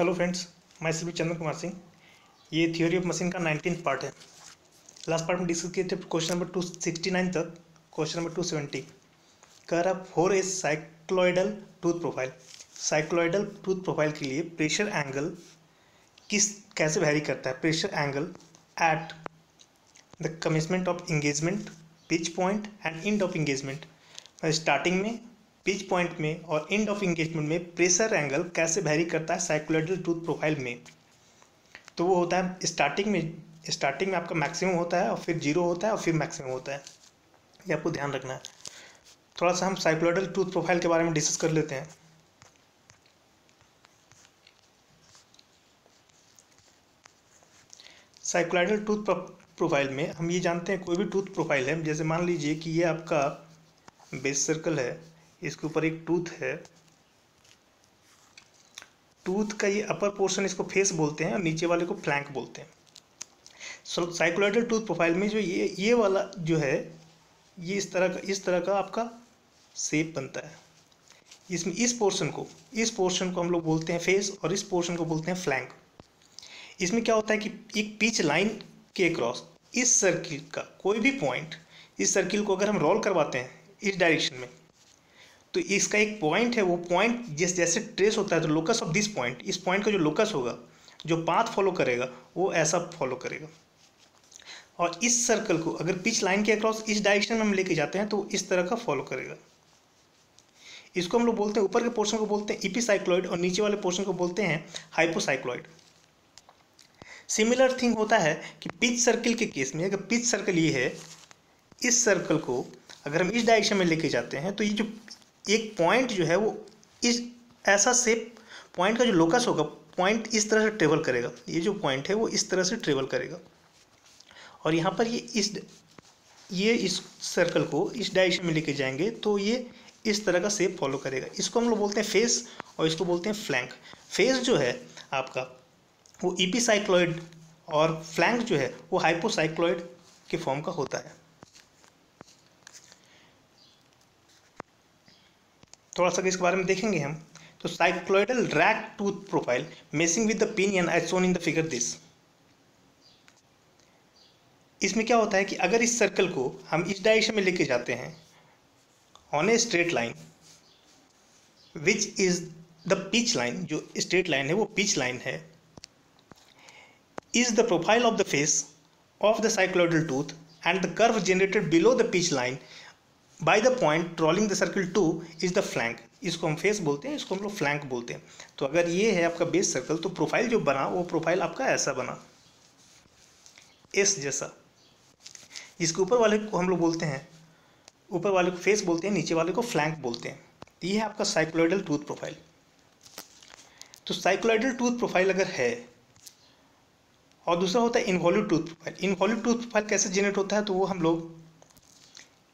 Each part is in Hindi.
हेलो फ्रेंड्स मैं सिल्वी चंद्र कुमार सिंह। ये थ्योरी ऑफ़ मशीन का नाइनटीन पार्ट है। लास्ट पार्ट में डिस्कस किए थे question number two sixty nine तक क्वेश्चन नंबर टू सेवेंटी कह रहा four a cycloidal tooth profile cycloidal tooth profile के लिए प्रेशर एंगल किस, कैसे वैरी करता है? Pressure angle at the commencement of engagement pitch point and end of engagement starting में पिच पॉइंट में और एंड ऑफ़ इंगेजमेंट में प्रेशर एंगल कैसे वेरी करता है साइक्लोइडल टूथ प्रोफ़ाइल में? तो वो होता है स्टार्टिंग में स्टार्टिंग में आपका मैक्सिमम होता है और फिर ज़ीरो होता है और फिर मैक्सिमम होता है। ये आपको ध्यान रखना है। थोड़ा सा हम साइक्लोइडल टूथ प्रोफ़ाइल के बारे में डिस्कस कर लेते हैं। साइक्लोइडल टूथ प्रोफ़ाइल में हम ये जानते हैं कोई भी टूथ प्रोफ़ाइल है। जैसे मान लीजिए कि ये आपका बेस सर्कल है। इसके ऊपर एक टूथ है। टूथ का ये अपर पोर्शन इसको फेस बोलते हैं और नीचे वाले को फ्लैंक बोलते हैं। सो साइक्लोइडल टूथ प्रोफ़ाइल में जो ये ये वाला जो है, ये इस तरह का, इस तरह का आपका शेप बनता है। इसमें इस पोर्शन को, इस पोर्शन को हम लोग बोलते हैं फेस और इस पोर्शन को बोलते हैं फ्लैंक इसमें क्या होता है कि एक पिच लाइन के क्रॉस इस सर्किल का कोई भी पॉइंट इस सर्किल को अगर हम रोल करवाते हैं, इस डायरेक्शन में तो इसका एक पॉइंट है, वो पॉइंट जिस जैसे ट्रेस होता है तो लोकस ऑफ़ दिस पॉइंट इस पॉइंट का जो लोकस होगा, जो पाथ फॉलो करेगा, वो ऐसा फॉलो करेगा। और इस सर्कल को अगर पिच लाइन के अक्रॉस इस डायरेक्शन में हम लेके जाते हैं तो इस तरह का फॉलो करेगा। इसको हम लोग बोलते हैं, ऊपर के पोर्शन को बोलते हैं इपीसाइक्लॉइड और नीचे वाले पोर्शन को बोलते हैं हाइपोसाइक्लॉइड सिमिलर थिंग होता है कि पिच सर्कल के केस में, अगर पिच सर्कल ये है, इस सर्कल को अगर हम इस डायरेक्शन में लेके जाते हैं तो ये जो एक पॉइंट जो है वो इस, ऐसा सेप पॉइंट का जो लोकस होगा पॉइंट इस तरह से ट्रेवल करेगा। ये जो पॉइंट है वो इस तरह से ट्रेवल करेगा। और यहाँ पर ये इस ये इस सर्कल को इस डायरेक्शन में लेके जाएँगे तो ये इस तरह का सेप फॉलो करेगा। इसको हम लोग बोलते हैं फेस और इसको बोलते हैं फ्लैंक फेस जो है आपका, वो ईपीसाइक्लॉइड और फ्लैंक जो है वो हाइपोसाइक्लॉइड के फॉर्म का होता है। थोड़ा सा इसके बारे में देखेंगे हम तो cycloidal rack tooth profile meshing with the pinion as shown in the figure this इसमें क्या होता है कि अगर इस सर्कल को हम इस डायरेक्शन में लेके जाते हैं on a straight line which is the pitch line जो स्ट्रेट लाइन है, वो पिच लाइन है is the profile of the face of the cycloidal tooth and the curve generated below the pitch line by the point trolling the circle two is the flank इसको हम फेस बोलते हैं, इसको हम लोग फ्लैंक बोलते हैं। तो अगर ये है आपका बेस सर्कल तो प्रोफ़ाइल जो बना, वो प्रोफ़ाइल आपका ऐसा बना। एस जैसा। इसके ऊपर वाले को हम लोग बोलते हैं, ऊपर वाले को फेस बोलते हैं, नीचे वाले को फ्लैंक बोलते हैं। तो ये है आपका साइक्लोइडल टूथ प्रोफ़ाइल तो साइक्लोइडल टूथ प्रोफ़ाइल अगर है, और दूसरा होता है involve tooth profile involve tooth profile कैसे जनरेट होता है तो वो हम लोग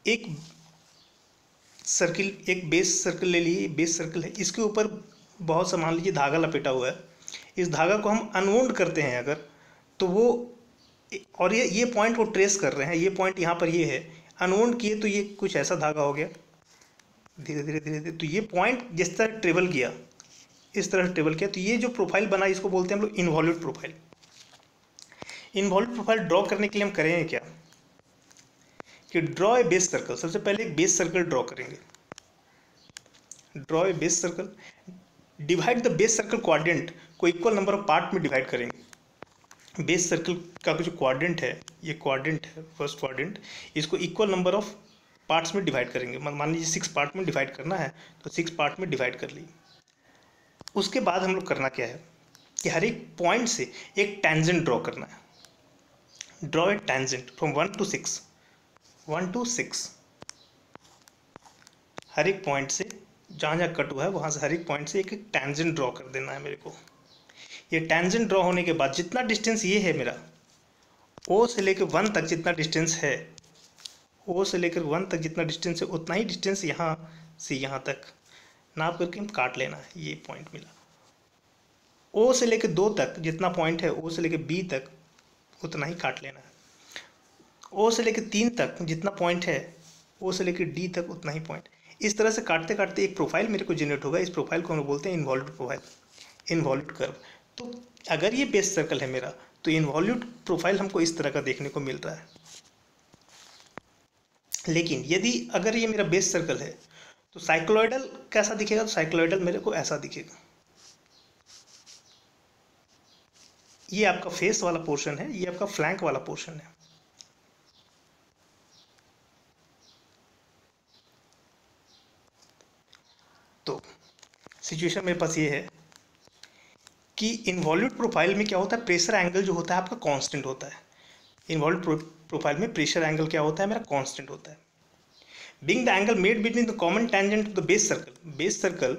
एक सर्किल एक बेस सर्कल ले लिए बेस सर्कल है। इसके ऊपर बहुत सा, मान लीजिए, धागा लपेटा हुआ है। इस धागा को हम अनवोन्ड करते हैं अगर तो वो, और ये ये पॉइंट को ट्रेस कर रहे हैं। ये पॉइंट यहाँ पर ये है। अनवोन्ड किए तो ये कुछ ऐसा धागा हो गया। धीरे धीरे धीरे धीरे। तो ये पॉइंट जिस तरह ट्रेवल किया, इस तरह ट्रेवल किया तो ये जो प्रोफ़ाइल बना, इसको बोलते हैं हम लोग involve profile involve profile draw करने के लिए हम करेंगे क्या? कि ड्रॉ ए बेस सर्कल सबसे पहले एक बेस सर्कल ड्रॉ करेंगे। Draw a base circle divide the base circle quadrant को इक्वल नंबर ऑफ़ पार्ट में डिवाइड करेंगे। बेस सर्कल का जो क्वाड्रेंट है, ये क्वाड्रेंट है फ़र्स्ट क्वाड्रेंट इसको इक्वल नंबर ऑफ़ पार्ट्स में डिवाइड करेंगे। मान लीजिए सिक्स पार्ट में डिवाइड करना है तो सिक्स पार्ट में डिवाइड कर ली। उसके बाद हम लोग करना क्या है कि हर एक पॉइंट से एक टेंजेंट ड्रॉ करना है। Draw a tangent from one to six one to six. हर एक पॉइंट से जहाँ जहाँ कट हुआ है, वहाँ से हर एक पॉइंट से एक एक टेंजेंट ड्रॉ कर देना है मेरे को। ये टेंजेंट ड्रॉ होने के बाद जितना डिस्टेंस ये है मेरा ओ से लेकर वन तक जितना डिस्टेंस है ओ से लेकर वन तक जितना डिस्टेंस है, उतना ही डिस्टेंस यहाँ से यहाँ तक नाप करके हम काट लेना है, ये पॉइंट मिला। ओ से लेकर दो तक जितना पॉइंट है ओ से लेकर बी तक उतना ही काट लेना है। ओ से लेकर तीन तक जितना पॉइंट है, ओ से लेकर डी तक उतना ही पॉइंट इस तरह से काटते काटते एक प्रोफ़ाइल मेरे को जनरेट होगा। इस प्रोफ़ाइल को हम बोलते हैं इन्वॉल्व प्रोफ़ाइल इन्वॉल्व कर्व तो अगर ये बेस सर्कल है मेरा तो इन्वॉल्यूट प्रोफ़ाइल हमको इस तरह का देखने को मिल रहा है। लेकिन यदि अगर ये मेरा बेस सर्कल है तो साइक्लोइडल कैसा दिखेगा? तो साइक्लोइडल मेरे को ऐसा दिखेगा। ये आपका फेस वाला पोर्शन है, ये आपका फ्लैंक वाला पोर्शन है तो सिचुएशन मेरे पास ये है कि इन्वॉल्यूट प्रोफ़ाइल में क्या होता है? प्रेशर एंगल जो होता है, आपका कांस्टेंट होता है। इन्वॉल्व प्रोफ़ाइल में प्रेशर एंगल क्या होता है? मेरा कांस्टेंट होता है। Being the angle made between the common tangent of the base circle base circle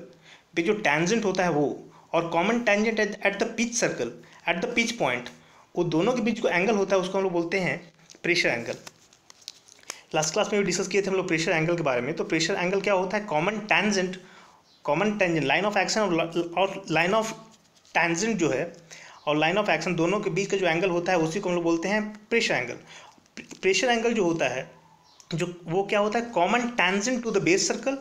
पे जो टेंजेंट होता है वो और common tangent at the pitch circle at the pitch point वो दोनों के बीच जो एंगल होता है, उसको हम लोग बोलते हैं प्रेशर एंगल लास्ट क्लास में भी डिस्कस किए थे हम लोग प्रेशर एंगल के बारे में। तो प्रेशर एंगल क्या होता है? Common tangent common tangent line of action और लाइन ऑफ़ टेंजेंट जो है और लाइन ऑफ़ एक्शन दोनों के बीच का जो एंगल होता है, उसी को हम लोग बोलते हैं प्रेशर एंगल प्रेशर एंगल जो होता है, जो, वो क्या होता है? Common tangent to the base circle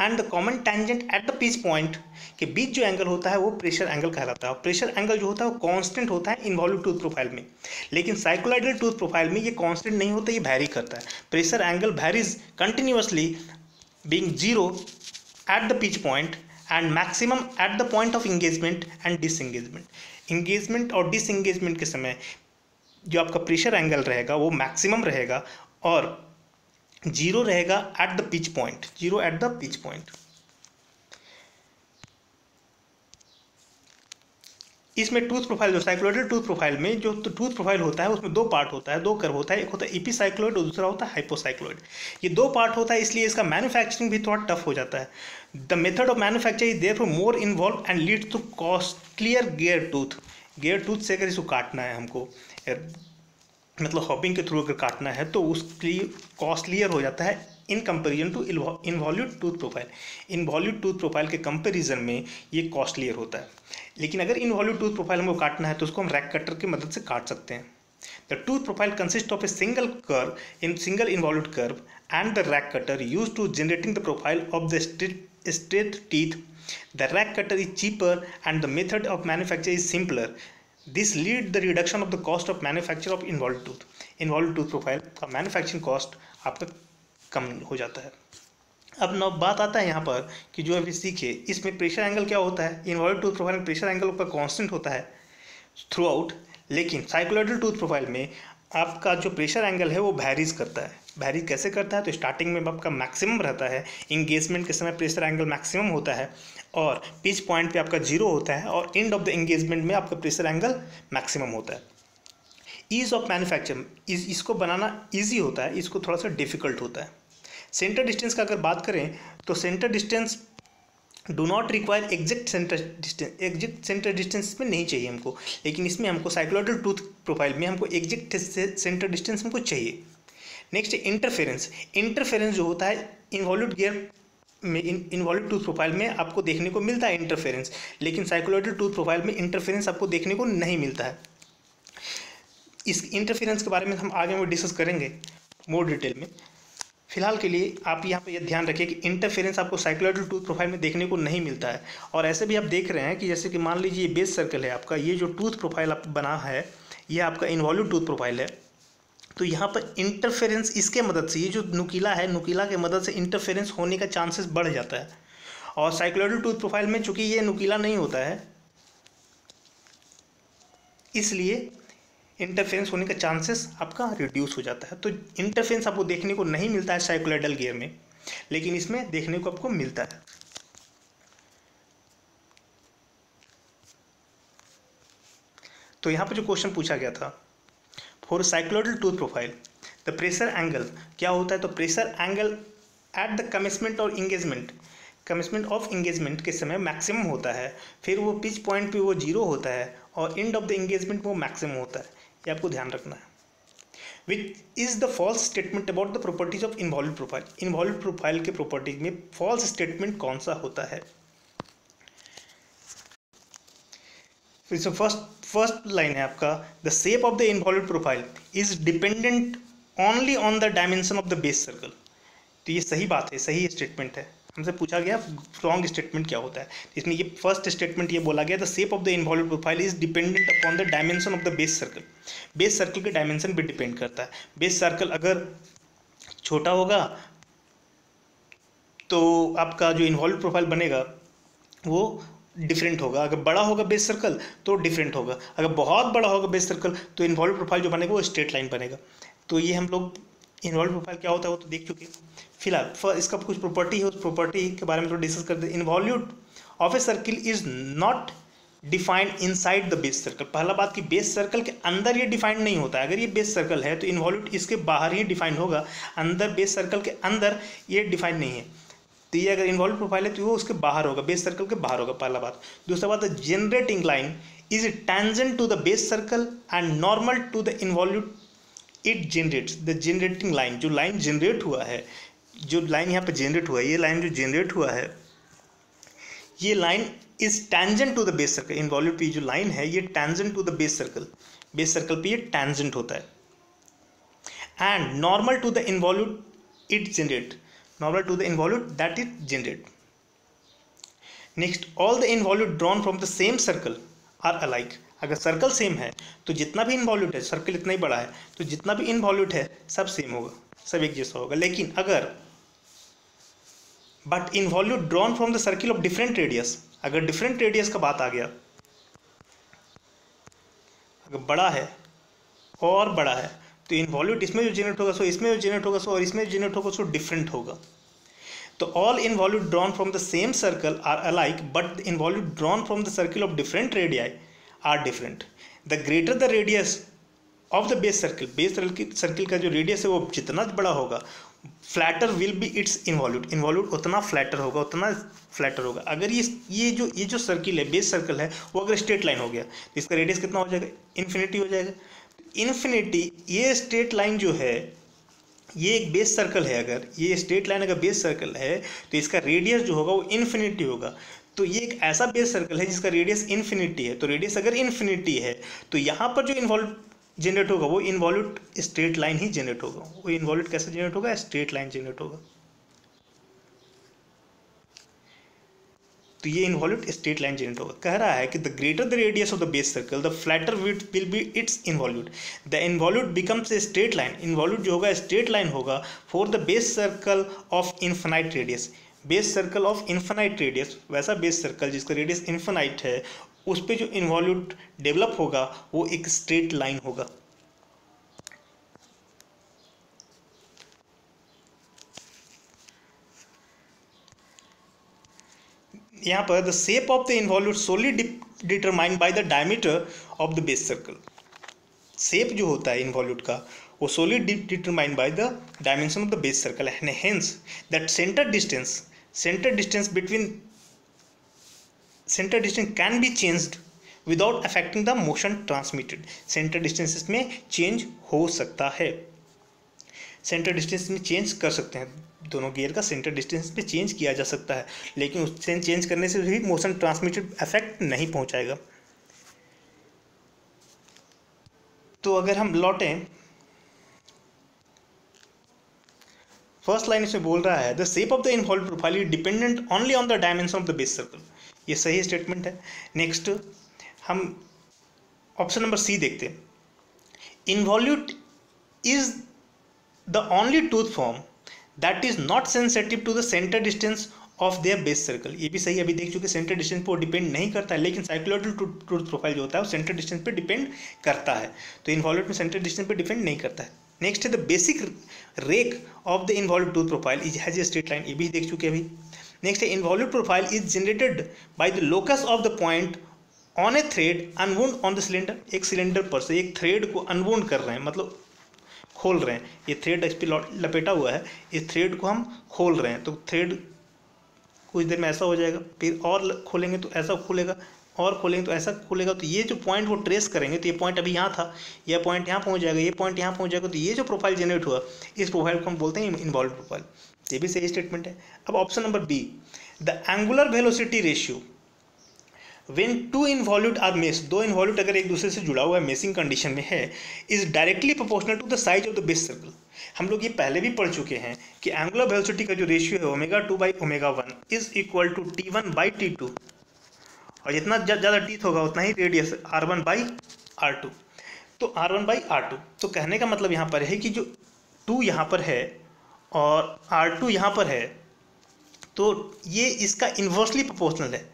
and the common tangent at the pitch point के बीच जो एंगल होता है, वो प्रेशर एंगल कहलाता है। और प्रेशर एंगल जो होता है, वो कांस्टेंट होता है इन्वॉल्व टूथ प्रोफ़ाइल में। लेकिन साइकोलाइडल टूथ प्रोफ़ाइल में ये कांस्टेंट नहीं होता, ये वैरी करता है। Pressure angle varies continuously being zero at the pitch point and maximum at the point of engagement and disengagement engagement और डिसंगेजमेंट के समय जो आपका प्रेशर एंगल रहेगा, वो मैक्सिमम रहेगा और ज़ीरो रहेगा at the pitch point zero at the pitch point इसमें टूथ प्रोफ़ाइल जो साइक्लोइडल टूथ प्रोफ़ाइल में जो टूथ प्रोफ़ाइल होता है, उसमें दो पार्ट होता है, दो कर्व होता है, एक होता है इपीसाइक्लोइड और दूसरा होता है हाइपोसाइक्लोइड ये दो पार्ट होता है, इसलिए इसका मैन्युफैक्चरिंग भी थोड़ा टफ हो जाता है। The method of manufacture is therefore more involve and lead to costlier gear tooth gear tooth से अगर इसको काटना है हमको मतलब हॉपिंग के थ्रू अगर काटना है तो उसके लिए कॉस्टलियर हो जाता है in comparison to involute tooth profile involute tooth profile के कंपेरिजन में ये कॉस्टलियर होता है. लेकिन अगर इन्वॉल्यूट टूथ प्रोफ़ाइल हमको काटना है तो उसको हम रैक कटर की मदद से काट सकते हैं. The tooth profile consist of a single curve in single involute curve and the rack cutter use to generating the profile of the straight teeth the rack cutter is cheaper and the method of manufacture is simpler this lead the reduction of the cost of manufacture of involve tooth involve tooth profile का मैन्युफैक्चरिंग कॉस्ट आपका कम हो जाता है। अब नौ बात आता है यहाँ पर कि जो अभी सीखे इसमें प्रेशर एंगल क्या होता है? इन्वॉल्व टूथ प्रोफ़ाइल में प्रेशर एंगल का कॉन्स्टेंट होता है थ्रू आउट लेकिन साइकोलॉजिकल टूथ प्रोफ़ाइल में आपका जो प्रेशर एंगल है वो वैरीज करता है। वैरीज कैसे करता है तो स्टार्टिंग में आपका मैक्सिमम रहता है इंगेजमेंट के समय प्रेशर एंगल मैक्सिमम होता है, और पिच पॉइंट पे आपका ज़ीरो होता है, और एंड ऑफ़ द इंगेजमेंट में आपका प्रेशर एंगल मैक्सिमम होता है। ईज ऑफ़ मैन्युफैक्चर इस, इसको बनाना ईजी होता है, इसको थोड़ा सा डिफ़िकल्ट होता है। सेंटर डिस्टेंस का अगर बात करें तो centre distance do not require exact centre distance exact centre distance में नहीं चाहिए हमको, लेकिन इसमें हमको साइकोलॉजिकल टूथ प्रोफ़ाइल में हमको एग्जैक्ट सेंटर डिस्टेंस हमको चाहिए। नेक्स्ट इंटरफेरेंस इंटरफेरेंस जो होता है इन्वॉल्यूट गियर में इन्वॉल्व टूथ प्रोफ़ाइल में आपको देखने को मिलता है इंटरफेरेंस लेकिन साइकोलॉजिकल टूथ प्रोफ़ाइल में इंटरफेरेंस आपको देखने को नहीं मिलता है. इस इंटरफेरेंस के बारे में हम आगे में डिस्कस करेंगे मोर डिटेल में. फ़िलहाल के लिए आप यहाँ पे यह ध्यान रखिए कि इंटरफेरेंस आपको साइकोलॉजिकल टूथ प्रोफ़ाइल में देखने को नहीं मिलता है. और ऐसे भी आप देख रहे हैं कि जैसे कि मान लीजिए ये बेस सर्कल है आपका, ये जो टूथ प्रोफ़ाइल आप बना है, ये आपका इन्वॉल्व टूथ प्रोफ़ाइल है. तो यहाँ पर इंटरफेरेंस इसके मदद से, ये जो नुकीला है, नुकीला के मदद से इंटरफेरेंस होने का चांसेस बढ़ जाता है। और साइकोलॉजिकल टूथ प्रोफ़ाइल में चूँकि ये नुकीला नहीं होता है, इसलिए इंटरफेरेंस होने का चांसेस आपका रिड्यूस हो जाता है। तो इंटरफेरेंस आपको देखने को नहीं मिलता है साइकोलाइडल गियर में, लेकिन इसमें देखने को आपको मिलता है। तो यहाँ पर जो क्वेश्चन पूछा गया था for cycloidal tooth profile, the pressure angle, क्या होता है? तो pressure angle at the commencement और इंगेजमेंट कमिसमेंट ऑफ़ इंगेजमेंट के समय मैक्सिमम होता है, फिर वो पिच पॉइंट पे वो ज़ीरो होता है और एंड ऑफ़ द इंगेजमेंट वो मैक्सिमम होता है। ये आपको ध्यान रखना है। Which is the false statement about the properties of involve profile involve profile के प्रॉपर्टीज़ में फॉल्स स्टेटमेंट कौन सा होता है? फ़र्स्ट फ़र्स्ट लाइन है आपका the shape of the involve profile is dependent only on the dimension of the base circle तो ये सही बात है, सही स्टेटमेंट है। हमसे पूछा गया रॉन्ग स्टेटमेंट क्या होता है? इसमें ये फ़र्स्ट स्टेटमेंट ये बोला गया the shape of the involve profile is dependent upon the dimension of the base circle base circle के डायमेंशन पे डिपेंड करता है। बेस सर्कल अगर छोटा होगा तो आपका जो इन्वॉल्व प्रोफ़ाइल बनेगा, वो डिफरेंट होगा। अगर बड़ा होगा बेस सर्कल तो डिफरेंट होगा। अगर बहुत बड़ा होगा बेस सर्कल तो इन्वॉल्व प्रोफ़ाइल जो बनेगा वो स्ट्रेट लाइन बनेगा। तो ये हम लोग इन्वॉल्व प्रोफ़ाइल क्या होता है वो तो देख चुके फ़िलहाल इसका कुछ प्रॉपर्टी है, उस प्रॉपर्टी के बारे में थोड़ा डिस्कस करते हैं involute of a circle is not defined inside the base circle पहला बात कि बेस सर्कल के अंदर ये डिफाइंड नहीं होता है। अगर ये बेस सर्कल है तो इन्वॉल्यूट इसके बाहर ही डिफाइंड होगा। अंदर बेस सर्कल के अंदर ये डिफाइंड नहीं है। तो ये अगर इन्वॉल्व प्रोफ़ाइल है तो वो उसके बाहर होगा बेस सर्कल के बाहर होगा, पहला बात। दूसरा बात generating line is tangent to the base circle and normal to the involute it generates the generating line जो लाइन जनरेट हुआ है, जो लाइन यहाँ पर जनरेट हुआ है, ये लाइन जो जनरेट हुआ है, ये line is tangent to the base circle involute पे जो लाइन है, ये tangent to the base circle base circle पे ये टेंजेंट होता है. And normal to the involute it generate normal to the involute that it generate. Next, all the involute drawn from the same circle are alike. अगर सर्कल सेम है तो जितना भी इन्वॉल्यूट है सर्कल इतना ही बड़ा है तो जितना भी इन्वॉल्यूट है सब सेम होगा सब एक जैसा होगा लेकिन अगर but involute drawn from the circle of different radius अगर डिफरेंट रेडियस का बात आ गया अगर बड़ा है और बड़ा है तो इन्वॉल्यूट इसमें जो जनरेट होगा सो इसमें जो जनरेट होगा सो और इसमें जो जनरेट होगा सो डिफरेंट होगा। तो all involute drawn from the same circle are alike but involute drawn from the circle of different radii are different the greater the radius of the base circle base circle का जो रेडियस है, वो जितना बड़ा होगा flatter will be its involute involute उतना फ्लैटर होगा, उतना फ्लैटर होगा। अगर ये ये जो ये जो सर्किल है बेस सर्कल है, वो अगर स्ट्रेट लाइन हो गया तो इसका रेडियस कितना हो जाएगा? इन्फिनिटी हो जाएगा। इन्फिनिटी ये स्ट्रेट लाइन जो है, ये एक बेस सर्कल है अगर, ये स्ट्रेट लाइन अगर बेस सर्कल है तो इसका रेडियस जो होगा वो इन्फिनिटी होगा। तो ये एक ऐसा बेस सर्कल है जिसका रेडियस इन्फिनिटी है। तो रेडियस अगर इन्फिनिटी है तो यहाँ पर जो इन्वॉल्व जनरेट होगा, वो इन्वॉल्यूट स्ट्रेट लाइन ही जनरेट होगा। वो इन्वॉल्यूट कैसे जनरेट होगा? स्ट्रेट लाइन जनरेट होगा। तो ये इन्वॉल्यूट स्ट्रेट लाइन जनरेट होगा। कह रहा है कि the greater the radius of the base circle the flatter with will be its involute the involute becomes a straight line involute जो होगा स्ट्रेट लाइन होगा for the base circle of infinite radius base circle of infinite radius वैसा बेस सर्कल जिसका रेडियस इन्फानाइट है, उस पर जो इन्वॉल्यूट डेवलप होगा, वो एक स्ट्रेट लाइन होगा। यहाँ पर the shape of the involute solely determined by the diameter of the base circle shape जो होता है इन्वॉल्यूट का, वो solely determined by the dimension of the base circle and hence that centre distance centre distance between centre distance can be changed without affecting the motion transmitted centre distances में चेंज हो सकता है। सेंटर डिस्टेंस में चेंज कर सकते हैं। दोनों गियर का सेंटर डिस्टेंस पे चेंज किया जा सकता है, लेकिन उससे चेंज करने से भी मोशन ट्रांसमिटेड इफ़ेक्ट नहीं पहुंचाएगा। तो अगर हम लौटें फ़र्स्ट लाइन इसमें बोल रहा है the shape of the involve profile is dependent only on the dimension of the base circle ये सही स्टेटमेंट है। नेक्स्ट हम ऑप्शन नंबर सी देखते हैं। Involute is the only tooth form that is not sensitive to the centre distance of their base circle ये भी सही अभी देख चुके सेंटर डिस्टेंस पर डिपेंड नहीं करता है, लेकिन साइकोलॉजिकल ट्रूथ प्रोफ़ाइल जो होता है वो सेंटर डिस्टेंस पर डिपेंड करता है। तो इन्वॉल्व में सेंटर डिस्टेंस पर डिपेंड नहीं करता है। नेक्स्ट है the basic rack of the involve tooth profile is has a straight line ये भी देख चुके अभी। नेक्स्ट है involve profile is generated by the locus of the point on a thread unwound on the cylinder एक सिलेंडर पर से एक थ्रेड को अनवुंड कर रहे हैं मतलब खोल रहे हैं। ये थ्रेड इस पर लपेटा हुआ है। इस थ्रेड को हम खोल रहे हैं। तो थ्रेड कुछ देर में ऐसा हो जाएगा। फिर और खोलेंगे तो ऐसा खुलेगा। और खोलेंगे तो ऐसा खुलेगा। तो ये जो पॉइंट वो ट्रेस करेंगे तो ये पॉइंट अभी यहाँ था। यह पॉइंट यहाँ पहुँच जाएगा, ये पॉइंट यहाँ पहुँच जाएगा। तो ये जो प्रोफ़ाइल जनरेट हुआ, इस प्रोफ़ाइल को हम बोलते हैं इन्वॉल्व प्रोफ़ाइल ये भी सही स्टेटमेंट है। अब option number B the angular velocity ratio when two involute are mesh दो इन्वॉल्यूट अगर एक दूसरे से जुड़ा हुआ है मेसिंग कंडीशन में है is directly proportional to the size of the base circle हम लोग ये पहले भी पढ़ चुके हैं कि एंगुलर वेलोसिटी का जो रेशियो है omega two by omega one is equal to T one by T two और जितना ज़्यादा टीथ होगा, उतना ही radius R one by R two तो R one by R two तो कहने का मतलब यहाँ पर है कि जो टू यहाँ पर है और आर टू यहाँ पर है तो ये इसका इन्वर्सली प्रोपोर्शनल है।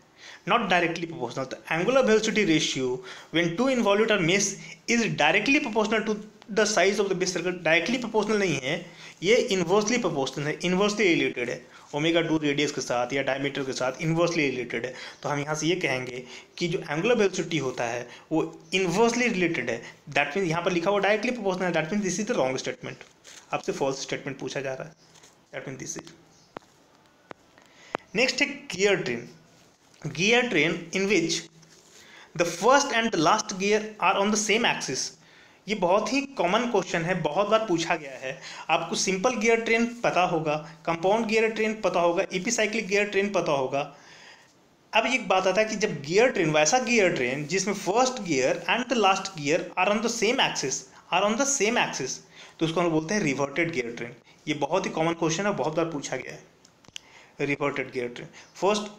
Not directly proportional. The angular velocity ratio when two involute are mesh is directly proportional to the size of the base circle. Directly proportional नहीं है ये inversely proportional है inversely related है ओमेगा टू रेडियस के साथ या डायमीटर के साथ इन्वर्सली रिलेटेड है तो हम यहाँ से ये कहेंगे कि जो एंगुलर वेलोसिटी होता है वो इन्वर्सली रिलेटेड है दैट मीन्स यहाँ पर लिखा हुआ डायरेक्टली प्रोपोर्शनल है that means this is the wrong statement आपसे फॉल्स स्टेटमेंट पूछा जा रहा है that mean this is next है gear train gear train in which the first and the last gear are on the same axis. ये बहुत ही कॉमन क्वेश्चन है, बहुत बार पूछा गया है। आपको सिंपल गियर ट्रेन पता होगा कंपाउंड गियर ट्रेन पता होगा इपीसाइक्लिक गियर ट्रेन पता होगा। अब एक बात आता है कि जब गियर ट्रेन वैसा गियर ट्रेन जिसमें first gear and the last gear are on the same axis are on the same axis तो उसको हम बोलते हैं रिवर्टेड गियर ट्रेन ये बहुत ही कॉमन क्वेश्चन है, बहुत बार पूछा गया है। Reverted gear train first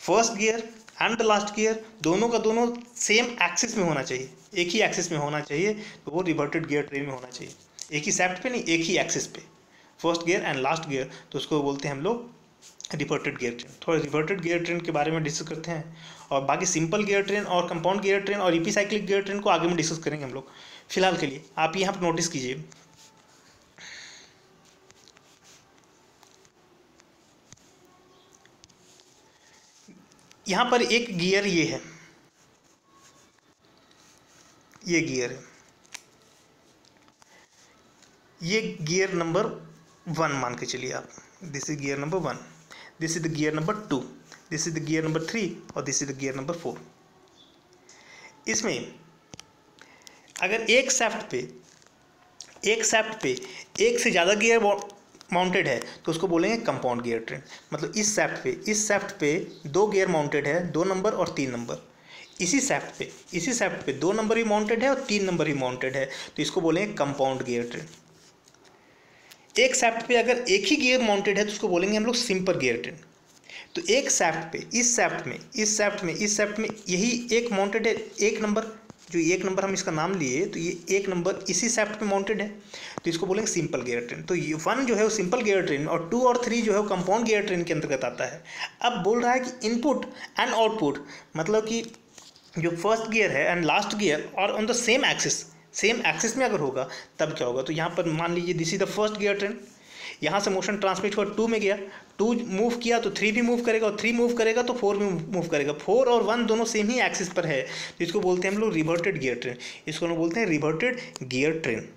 first gear and the last gear, दोनों का दोनों सेम एक्सिस में होना चाहिए। एक ही एक्सिस में होना चाहिए तो वो रिवर्टेड गियर ट्रेन में होना चाहिए। एक ही सेफ्ट पे नहीं, एक ही एक्सिस पे। First gear and last gear तो उसको बोलते हैं हम लोग रिवर्टेड गियर ट्रेन थोड़ा रिवर्टेड गियर ट्रेन के बारे में डिस्कस करते हैं, और बाकी सिंपल गियर ट्रेन और कंपाउंड गियर ट्रेन और ईपी साइक्लिक गियर ट्रेन को आगे में डिस्कस करेंगे हम लोग। फ़िलहाल के लिए, आप यहाँ पर नोटिस कीजिए। यहाँ पर एक गियर ये है। ये गियर है। ये गियर नंबर वन मान के चलिए आप। This is gear number one. This is the gear number two this is the gear number three और this is the gear number four इसमें अगर एक सेफ्ट पे, एक सेफ्ट पे एक से ज़्यादा गियर माउंटेड है तो उसको बोलेंगे कंपाउंड गियर ट्रेन मतलब इस सेफ्ट पे, इस सेफ्ट पे दो गियर माउंटेड है, दो नंबर और तीन नंबर इसी सेफ्ट पे, इसी सेफ्ट पे दो नंबर ही माउंटेड है और तीन नंबर ही माउंटेड है तो इसको बोलेंगे कंपाउंड गियर ट्रेन एक सेफ्ट पे अगर एक ही गियर माउंटेड है तो उसको बोलेंगे हम लोग सिंपल गियर ट्रेन तो एक सेफ्ट पे, इस सेफ्ट में, इस सेफ्ट में, इस सेफ्ट में यही एक माउंटेड है, एक नंबर जो एक नंबर हम इसका नाम लिए तो ये एक नंबर इसी सेफ्ट में माउंटेड है। तो इसको बोलेंगे सिंपल गेयर ट्रेन तो ये वन जो है वो सिंपल गेयर ट्रेन और टू और थ्री जो है वो कंपाउंड गियर ट्रेन के अंतर्गत आता है। अब बोल रहा है कि इनपुट एंड आउटपुट मतलब कि जो फ़र्स्ट गियर है एंड लास्ट गियर और on the same axis same axis में अगर होगा, तब क्या होगा? तो यहाँ पर मान लीजिए this is the first gear train यहाँ से मोशन ट्रांसमिट हुआ टू में गया। टू मूव किया तो थ्री भी मूव करेगा और थ्री मूव करेगा तो फोर भी मूव करेगा। फोर और वन दोनों सेम ही एक्सिस पर है। तो इसको बोलते हैं हम लोग रिवर्टेड गियर ट्रेन इसको हम बोलते हैं रिवर्टेड गियर ट्रेन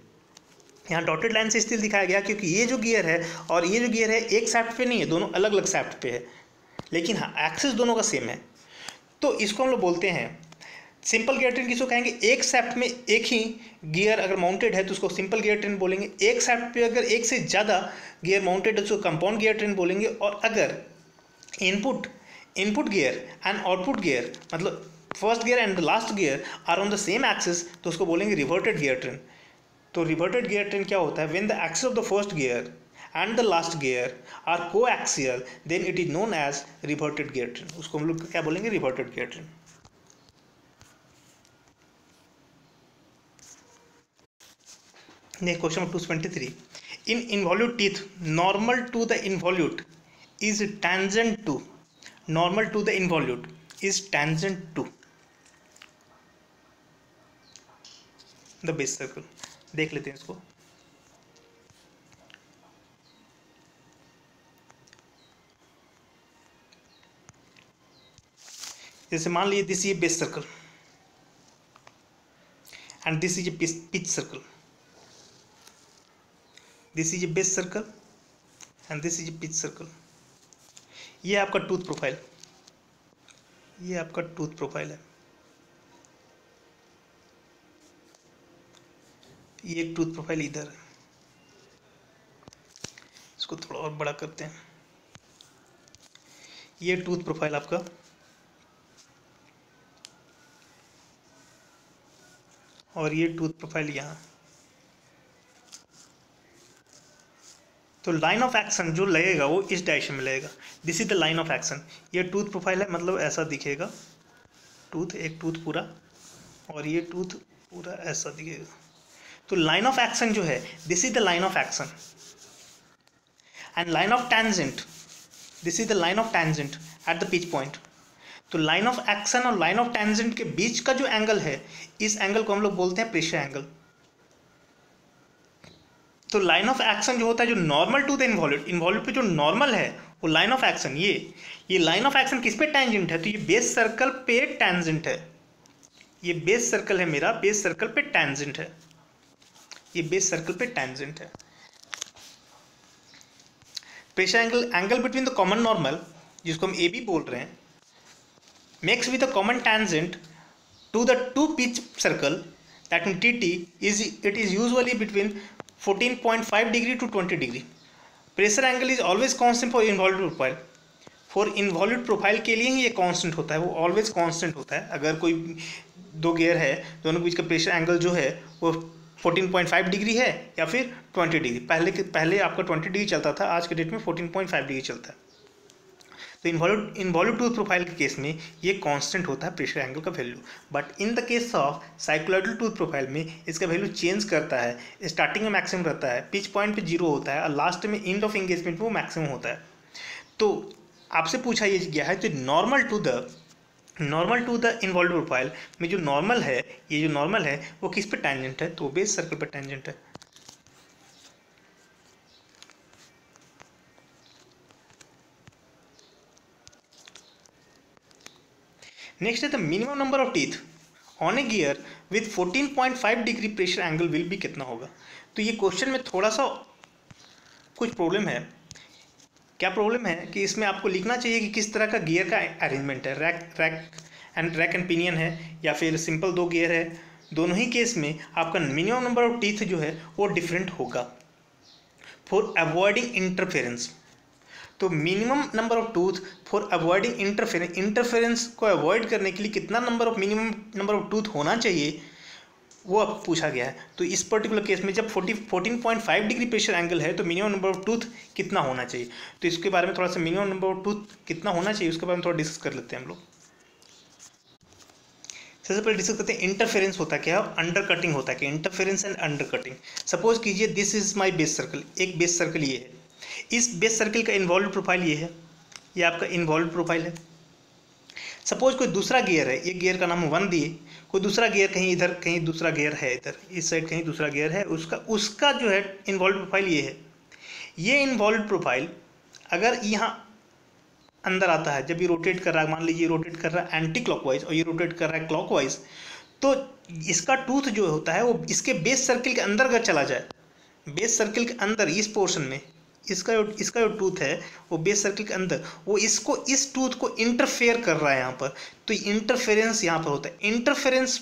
यहाँ डॉटेड लाइन से स्टिल दिखाया गया क्योंकि ये जो गियर है और ये जो गियर है, एक सेफ्ट पे नहीं है, दोनों अलग अलग सेफ्ट पे है। लेकिन हाँ एक्सिस दोनों का सेम है। तो इसको हम लोग बोलते हैं सिंपल गियर ट्रेन किसको कहेंगे? एक सेफ्ट में एक ही गियर अगर माउंटेड है तो उसको सिंपल गियर ट्रेन बोलेंगे। एक सेफ्ट पे अगर एक से ज़्यादा गियर माउंटेड है तो उसको कंपाउंड गियर ट्रेन बोलेंगे। और अगर input input gear and output gear मतलब first gear and last gear are on the same axis तो उसको बोलेंगे रिवर्टेड गियर ट्रेन तो रिवर्टेड गियर ट्रेन क्या होता है? When the axis of the first gear and the last gear are coaxial then it is known as reverted gear train उसको हम लोग क्या बोलेंगे? Reverted gear train next question two twenty three in involute teeth normal to the involute is tangent to normal to the involute is tangent to the base circle देख लेते हैं इसको. जैसे मान लीजिए this is base circle and this is pitch circle this is a base circle and this is a pitch circle ये आपका टूथ प्रोफ़ाइल ये आपका टूथ प्रोफ़ाइल है. ये एक टूथ प्रोफ़ाइल इधर है. इसको थोड़ा और बड़ा करते हैं. ये टूथ प्रोफ़ाइल आपका और ये टूथ प्रोफ़ाइल यहाँ. तो लाइन ऑफ़ एक्शन जो लगेगा वो इस डायरेक्शन में लगेगा। This is the line of action ये टूथ प्रोफ़ाइल है मतलब ऐसा दिखेगा। टूथ एक टूथ पूरा। और ये टूथ पूरा ऐसा दिखेगा। तो लाइन ऑफ़ एक्शन जो है this is the line of action and line of tangent this is the line of tangent at the pitch point तो लाइन ऑफ़ एक्शन और लाइन ऑफ़ टेंजेंट के बीच का जो एंगल है, इस एंगल को हम लोग बोलते हैं प्रेशर एंगल तो लाइन ऑफ़ एक्शन जो होता है, जो normal to the involve involve पे जो नॉर्मल है, वो लाइन ऑफ़ एक्शन ये ये लाइन ऑफ़ एक्शन किस पे टेंजेंट है? तो ये बेस सर्कल पे टेंजेंट है। ये बेस सर्कल है मेरा बेस सर्कल पे टेंजेंट है। ये बेस सर्कल पे टेंजेंट है। Pressure angle angle between the common normal जिसको हम ए बी बोल रहे हैं makes with the common tangent to the two pitch circle that in TT is, it is usually between 14.5 degree to 20 degree. Pressure angle is always constant for involve profile for involve profile के लिए ही ये कांस्टेंट होता है, वो ऑलवेज कांस्टेंट होता है। अगर कोई दो गेयर है, दोनों के बीच का प्रेशर एंगल जो है, वो 14.5 डिग्री है या फिर 20 डिग्री पहले के, पहले आपका 20 डिग्री चलता था, आज के डेट में 14.5 डिग्री चलता है। तो इन्वॉल्व इन्वॉल्व टूथ प्रोफ़ाइल के केस में ये कांस्टेंट होता है प्रेशर एंगल का value but in the case of psychological tooth profile में इसका वैल्यू चेंज करता है स्टार्टिंग में मैक्सिमम रहता है पिच पॉइंट पे ज़ीरो होता है, और लास्ट में एंड ऑफ़ एंगेजमेंट में वो मैक्सिमम होता है. तो आपसे पूछा ये गया है तो normal to the normal to the involve profile में जो नॉर्मल है, ये जो नॉर्मल है, वो किस पे टेंजेंट है? तो बेस सर्कल पर टेंजेंट है. नेक्स्ट है the minimum number of teeth on a gear with 14.5 degree pressure angle will भी कितना होगा? तो ये क्वेश्चन में थोड़ा सा कुछ प्रॉब्लम है। क्या प्रॉब्लम है कि इसमें आपको लिखना चाहिए कि किस तरह का गियर का अरेंजमेंट है? Rack rack and rack and pinion है या फिर सिंपल दो गियर है? दोनों ही केस में आपका मिनिमम नंबर ऑफ़ टीथ जो है वो डिफरेंट होगा। फॉर अवॉइडिंग इंटरफेरेंस तो minimum number of tooth for avoiding interference interference को अवॉइड करने के लिए कितना number of minimum number of tooth होना चाहिए, वो अब पूछा गया है। तो इस पर्टिकुलर केस में जब forty fourteen point five degree pressure angle है तो मिनिमम नंबर ऑफ़ टूथ कितना होना चाहिए? तो इसके बारे में थोड़ा सा मिनिमम नंबर ऑफ़ टूथ कितना होना चाहिए, उसके बारे में थोड़ा डिस्कस कर लेते हैं हम लोग। सबसे पहले डिस्कस करते हैं इंटरफेरेंस होता क्या है अंडर कटिंग होता है? कि interference and under cutting suppose कीजिए this is my base circle एक बेस सर्कल ये है। इस बेस सर्किल का इन्वॉल्व प्रोफ़ाइल ये है। ये आपका इन्वॉल्व प्रोफ़ाइल है। सपोज़ कोई दूसरा गियर है एक गियर का नाम वन दिए, कोई दूसरा गियर कहीं इधर, कहीं दूसरा गियर है इधर, इस साइड कहीं दूसरा गियर है, उसका उसका जो है इन्वॉल्व प्रोफ़ाइल ये है। ये इन्वॉल्व प्रोफ़ाइल अगर यहाँ अंदर आता है, जब ये रोटेट कर रहा है, मान लीजिए रोटेट कर रहा है एंटी क्लॉकवाइज और ये रोटेट कर रहा है क्लॉकवाइज तो इसका टूथ जो होता है, वो इसके बेस सर्किल के अंदर अगर चला जाए बेस सर्किल के अंदर इस पोर्शन में इसका जो इसका जो टूथ है, वो बेस सर्किल के अंदर, वो इसको, इस टूथ को इंटरफेयर कर रहा है यहाँ पर। तो इंटरफेरेंस यहाँ पर होता है। इंटरफेरेंस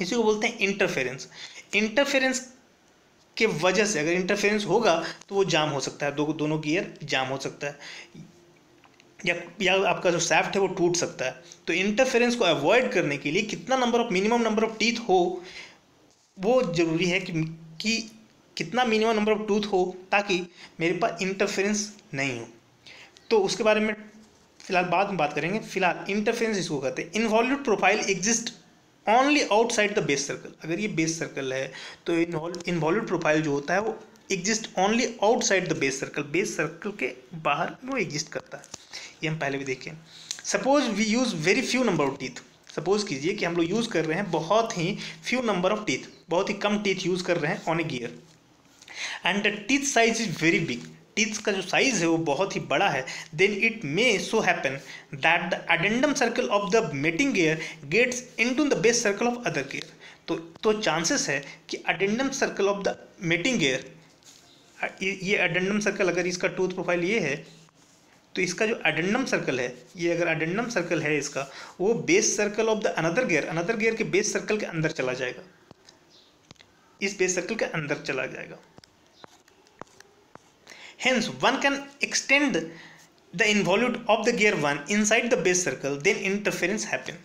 इसी को बोलते हैं इंटरफेरेंस इंटरफेरेंस के वजह से अगर इंटरफेरेंस होगा तो वो जाम हो सकता है। दो, दोनों गियर जाम हो सकता है। या या आपका जो सैफ्ट है, वो टूट सकता है। तो इंटरफेरेंस को अवॉइड करने के लिए कितना number of minimum number of teeth हो, वो ज़रूरी है कि कि कितना मिनिमम नंबर ऑफ़ टूथ हो ताकि मेरे पास इंटरफेरेंस नहीं हो। तो उसके बारे में फ़िलहाल बाद में बात करेंगे। फ़िलहाल इंटरफेरेंस इसको कहते हैं involve profile exist only outside the base circle अगर ये बेस सर्कल है तो इन्वॉल्व प्रोफ़ाइल जो होता है वो exist only outside the base circle base circle के बाहर वो एग्जिस्ट करता है। ये हम पहले भी देखें suppose we use very few number of teeth suppose कीजिए कि हम लोग यूज़ कर रहे हैं बहुत ही फ्यू नंबर ऑफ़ टीथ बहुत ही कम टीथ यूज़ कर रहे हैं on a gear and the teeth size is very big teeth का जो साइज़ है वो बहुत ही बड़ा है. Then it may so happen that the addendum circle of the mating gear gets in to the base circle of other gear तो तो चांसेस है कि addendum circle of the mating gear ये अडेंडम सर्कल अगर इसका टूथ प्रोफ़ाइल ये है तो इसका जो अडेंडम सर्कल है, ये अगर अडेंडम सर्कल है इसका, वो base circle of the another gear another gear के बेस सर्कल के अंदर चला जाएगा. इस बेस सर्कल के अंदर चला जाएगा. Hence, one can extend the involute of the gear 1 inside the base circle, then interference happen.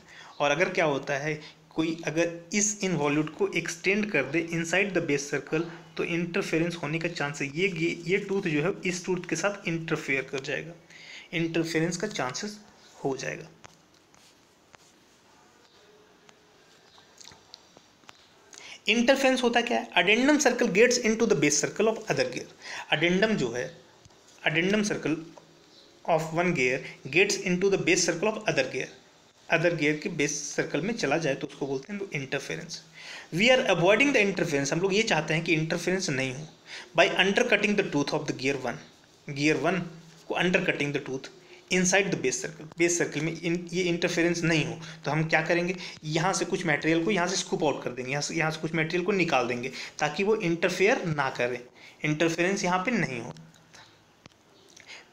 और अगर क्या होता है कोई अगर इस इन्वॉल्यूट को एक्सटेंड कर दे इनसाइड द बेस सर्कल तो इंटरफेरेंस होने का चांस है ये ये टूथ जो है इस टूथ के साथ इंटरफेयर कर जाएगा इंटरफेरेंस का चांसेस हो जाएगा इंटरफेरेंस होता क्या है? Addendum circle gets into the base circle of other gear addendum जो है addendum circle of one gear gets into the base circle of other gear other gear के बेस सर्कल में चला जाए तो उसको बोलते हैं interference we are avoiding the interference हम लोग ये चाहते हैं कि इंटरफेरेंस नहीं हो. By under cutting the tooth of the gear one gear one को under cutting the tooth inside the base circle base circle में इन ये इंटरफेरेंस नहीं हो। तो हम क्या करेंगे? यहाँ से कुछ मटेरियल को यहाँ से स्कूप आउट कर देंगे। यहाँ से यहाँ से कुछ मटेरियल को निकाल देंगे ताकि वो इंटरफेयर ना करे। इंटरफेरेंस यहाँ पे नहीं हो।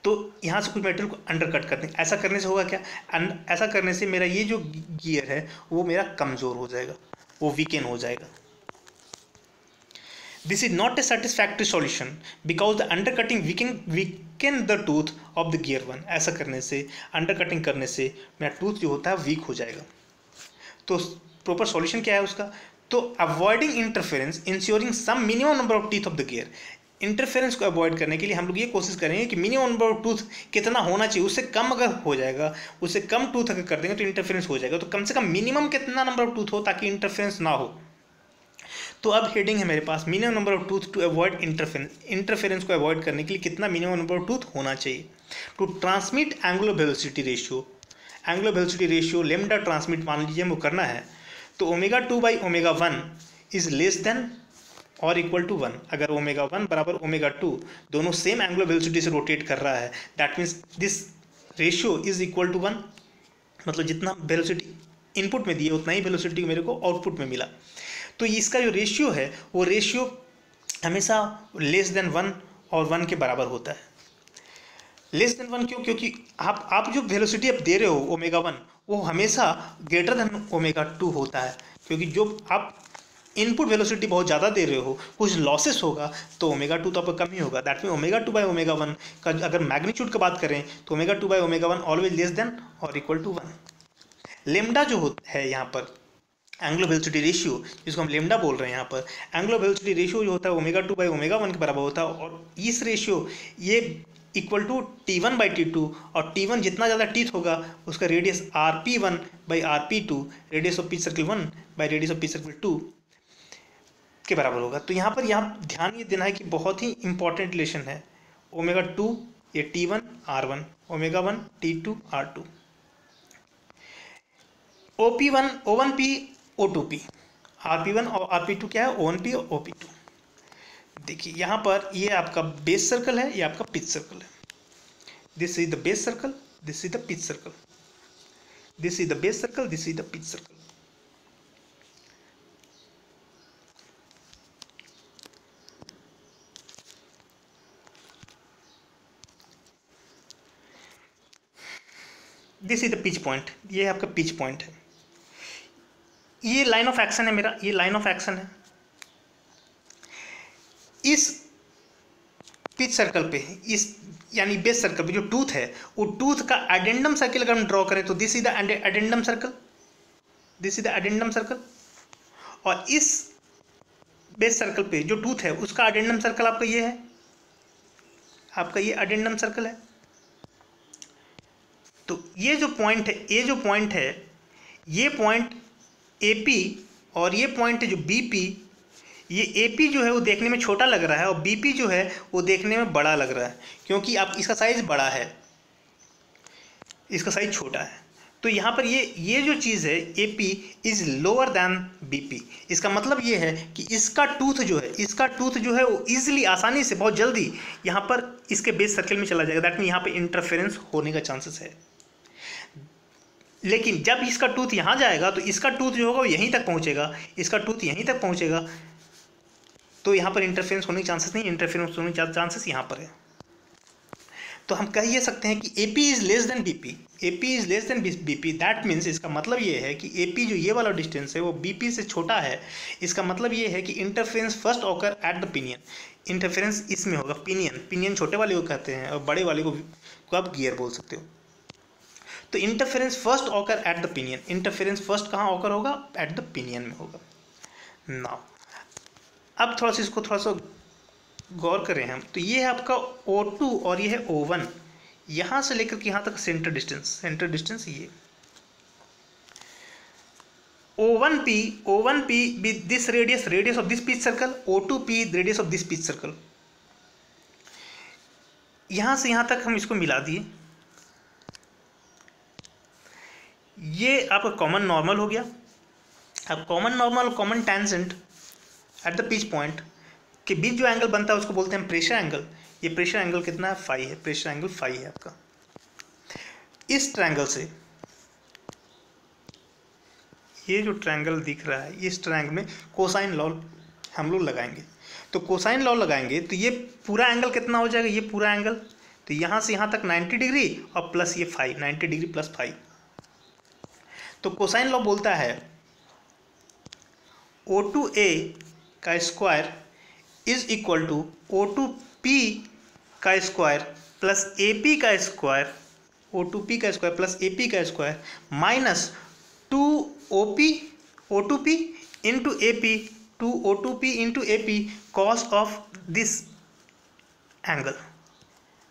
तो यहाँ से कुछ मटेरियल को अंडर कट कर देंगे ऐसा करने से होगा क्या? ऐसा करने से मेरा ये जो गियर है, वो मेरा कमज़ोर हो जाएगा। वो वीकेंड हो जाएगा। Is not a satisfactory solution because the under cutting weaking weaken the tooth of the gear one ऐसा करने से कटिंग करने से मेरा टूथ जो होता है वीक हो जाएगा। तो प्रॉपर सॉल्यूशन क्या है उसका? तो avoiding interference ensuring some minimum number of teeth of the gear interference को अवॉइड करने के लिए हम लोग ये कोशिश करेंगे कि मिनिमम नंबर ऑफ़ टूथ कितना होना चाहिए, उससे कम अगर हो जाएगा, उससे कम टूथ अगर कर देंगे तो इंटरफेरेंस हो जाएगा। तो कम से कम मिनिमम कितना नंबर ऑफ़ टूथ हो ताकि इंटरफेरेंस ना हो। तो अब हेडिंग है मेरे पास। Minimum number of tooth to avoid interference interference को अवॉइड करने के लिए कितना मिनिमम नंबर ऑफ़ टूथ होना चाहिए? To transmit angular velocity ratio angular velocity ratio lambda transmit मान लीजिए वो करना है तो omega two by omega one is less than और इक्वल टू वन अगर ओमेगा वन बराबर ओमेगा टू दोनों सेम एंगुलर वेलोसिटी से रोटेट कर रहा है that means this ratio is equal to one मतलब जितना वेलोसिटी इनपुट में दिए उतना ही वेलोसिटी मेरे को आउटपुट में मिला। तो इसका जो रेशियो है, वो रेशियो हमेशा लेस देन वन और वन के बराबर होता है। लेस देन वन क्यों? क्योंकि आप आप जो वेलोसिटी आप दे रहे हो ओमेगा वन वो हमेशा ग्रेटर देन ओमेगा टू होता है। क्योंकि जो आप इनपुट वेलोसिटी बहुत ज़्यादा दे रहे हो, कुछ लॉसेस होगा तो ओमेगा टू तो आपका कम ही होगा। That mean omega two by omega one का अगर मैग्नीट्यूड की बात करें तो omega two by omega one always less than और इक्वल टू वन लेमडा जो है यहाँ पर एंग्लो वेलोसिटी रेशियो जिसको हम लेमडा बोल रहे हैं यहाँ पर एंग्लो वेलोसिटी रेशियो जो होता है omega two by omega one के बराबर होता है, और इस रेशियो ये equal to T one by T two और टी वन जितना ज़्यादा टीथ होगा, उसका radius R P one by R P two radius of P circle one by radius of P circle two के बराबर होगा। तो यहाँ पर यहाँ ध्यान ये देना है कि बहुत ही इंपॉर्टेंट रिलेशन है। ओमेगा टू ये T one R one omega one T two R two O P one O one P O two P R P one और आर पी टू क्या है? ओ वन पी और ओ पी टू देखिए, यहाँ पर ये आपका बेस सर्कल है, ये आपका पिच सर्कल है। This is the base circle this is the pitch circle this is the base circle this is the pitch circle this is the pitch point ये आपका पिच पॉइंट है। ये लाइन ऑफ़ एक्शन है मेरा, ये लाइन ऑफ़ एक्शन है। इस पिच सर्कल पे, इस यानी बेस सर्कल पे जो टूथ है, वो टूथ का एडेंडम सर्कल अगर हम ड्रॉ करें तो this is the addendum circle this is the addendum circle और इस बेस सर्कल पे जो टूथ है, उसका एडेंडम सर्कल आपका ये है। आपका ये एडेंडम सर्कल है। तो ये जो पॉइंट है, ये जो पॉइंट है, ये पॉइंट पी और ये पॉइंट जो पी ये पी जो है वो देखने में छोटा लग रहा है और पी जो है वो देखने में बड़ा लग रहा है, क्योंकि आप इसका साइज़ बड़ा है। इसका साइज़ छोटा है। तो यहाँ पर ये ये जो चीज़ है A P is lower than B P इसका मतलब ये है कि इसका टूथ जो है, इसका टूथ जो है वो ईजिली आसानी से, बहुत जल्दी यहाँ पर इसके बेस सर्कल में चला जाएगा। दैट मीन यहाँ पर इंटरफेरेंस होने का चांसेस है। लेकिन जब इसका टूथ यहाँ जाएगा तो इसका टूथ जो होगा वो यहीं तक पहुँचेगा। इसका टूथ यहीं तक पहुँचेगा। तो यहाँ पर इंटरफेरेंस होने के चांसेस नहीं इंटरफेरेंस होने के चांसेस यहाँ पर है। तो हम कह ये सकते हैं कि A P is less than B P A P is less than B P that means इसका मतलब ये है कि ए पी जो ये वाला डिस्टेंस है, वो बी पी से छोटा है। इसका मतलब ये है कि interference first occur at the pinion interference इसमें होगा पिनियन पिनियन छोटे वाले को कहते हैं और बड़े वाले को आप गियर बोल सकते हो। तो interference first occur at the pinion interference first कहाँ ऑकर होगा? एट द पिनियन में होगा। नाउ अब थोड़ा सा इसको थोड़ा सा गौर करें हम। तो ये है आपका O2 और ये है O1 यहाँ से लेकर के यहाँ तक सेंटर डिस्टेंस सेंटर डिस्टेंस ये। O1P O1P with this radius radius of this pitch circle O2P radius of this pitch circle यहाँ से यहाँ तक हम इसको मिला दिए। ये आपका कॉमन नॉर्मल हो गया। अब common normal common tangent at the pitch point के बीच जो एंगल बनता है, उसको बोलते हैं प्रेशर एंगल ये प्रेशर एंगल कितना? है फाइव है। प्रेशर एंगल फाइव है आपका। इस ट्रायंगल से ये जो ट्रायंगल दिख रहा है, इस ट्रायंगल में कोसाइन लॉ हम लोग लगाएँगे। तो कोसाइन लॉ लगाएँगे तो ये पूरा एंगल कितना हो जाएगा? ये पूरा एंगल तो यहाँ से यहाँ तक 90 डिग्री और प्लस ये फाइव 90 डिग्री प्लस फाइव तो कोसाइन लॉ बोलता है ओ टू ए का square is equal to O two P का स्क्वायर प्लस ए पी का स्क्वायर ओ टू पी का स्क्वायर प्लस ए पी का square minus two O P O two P into A P two O two P into A P cos of this angle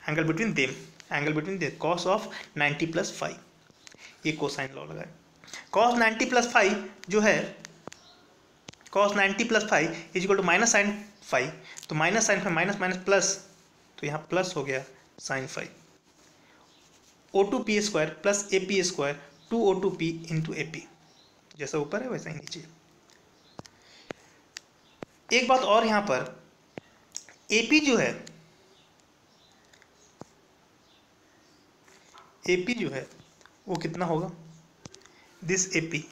angle between them angle between they cos of ninety plus five ये कोसाइन लॉ लगाए कॉस नाइन्टी प्लस फाइव जो है cos ninety plus five is equal to minus sine five तो minus sine five minus minus plus तो यहाँ प्लस हो गया sine five O two P square plus A P square two O two P into A P जैसा ऊपर है वैसा ही नीचे. एक बात और यहाँ पर ए पी जो है ए पी जो है, वो कितना होगा? दिस ए पी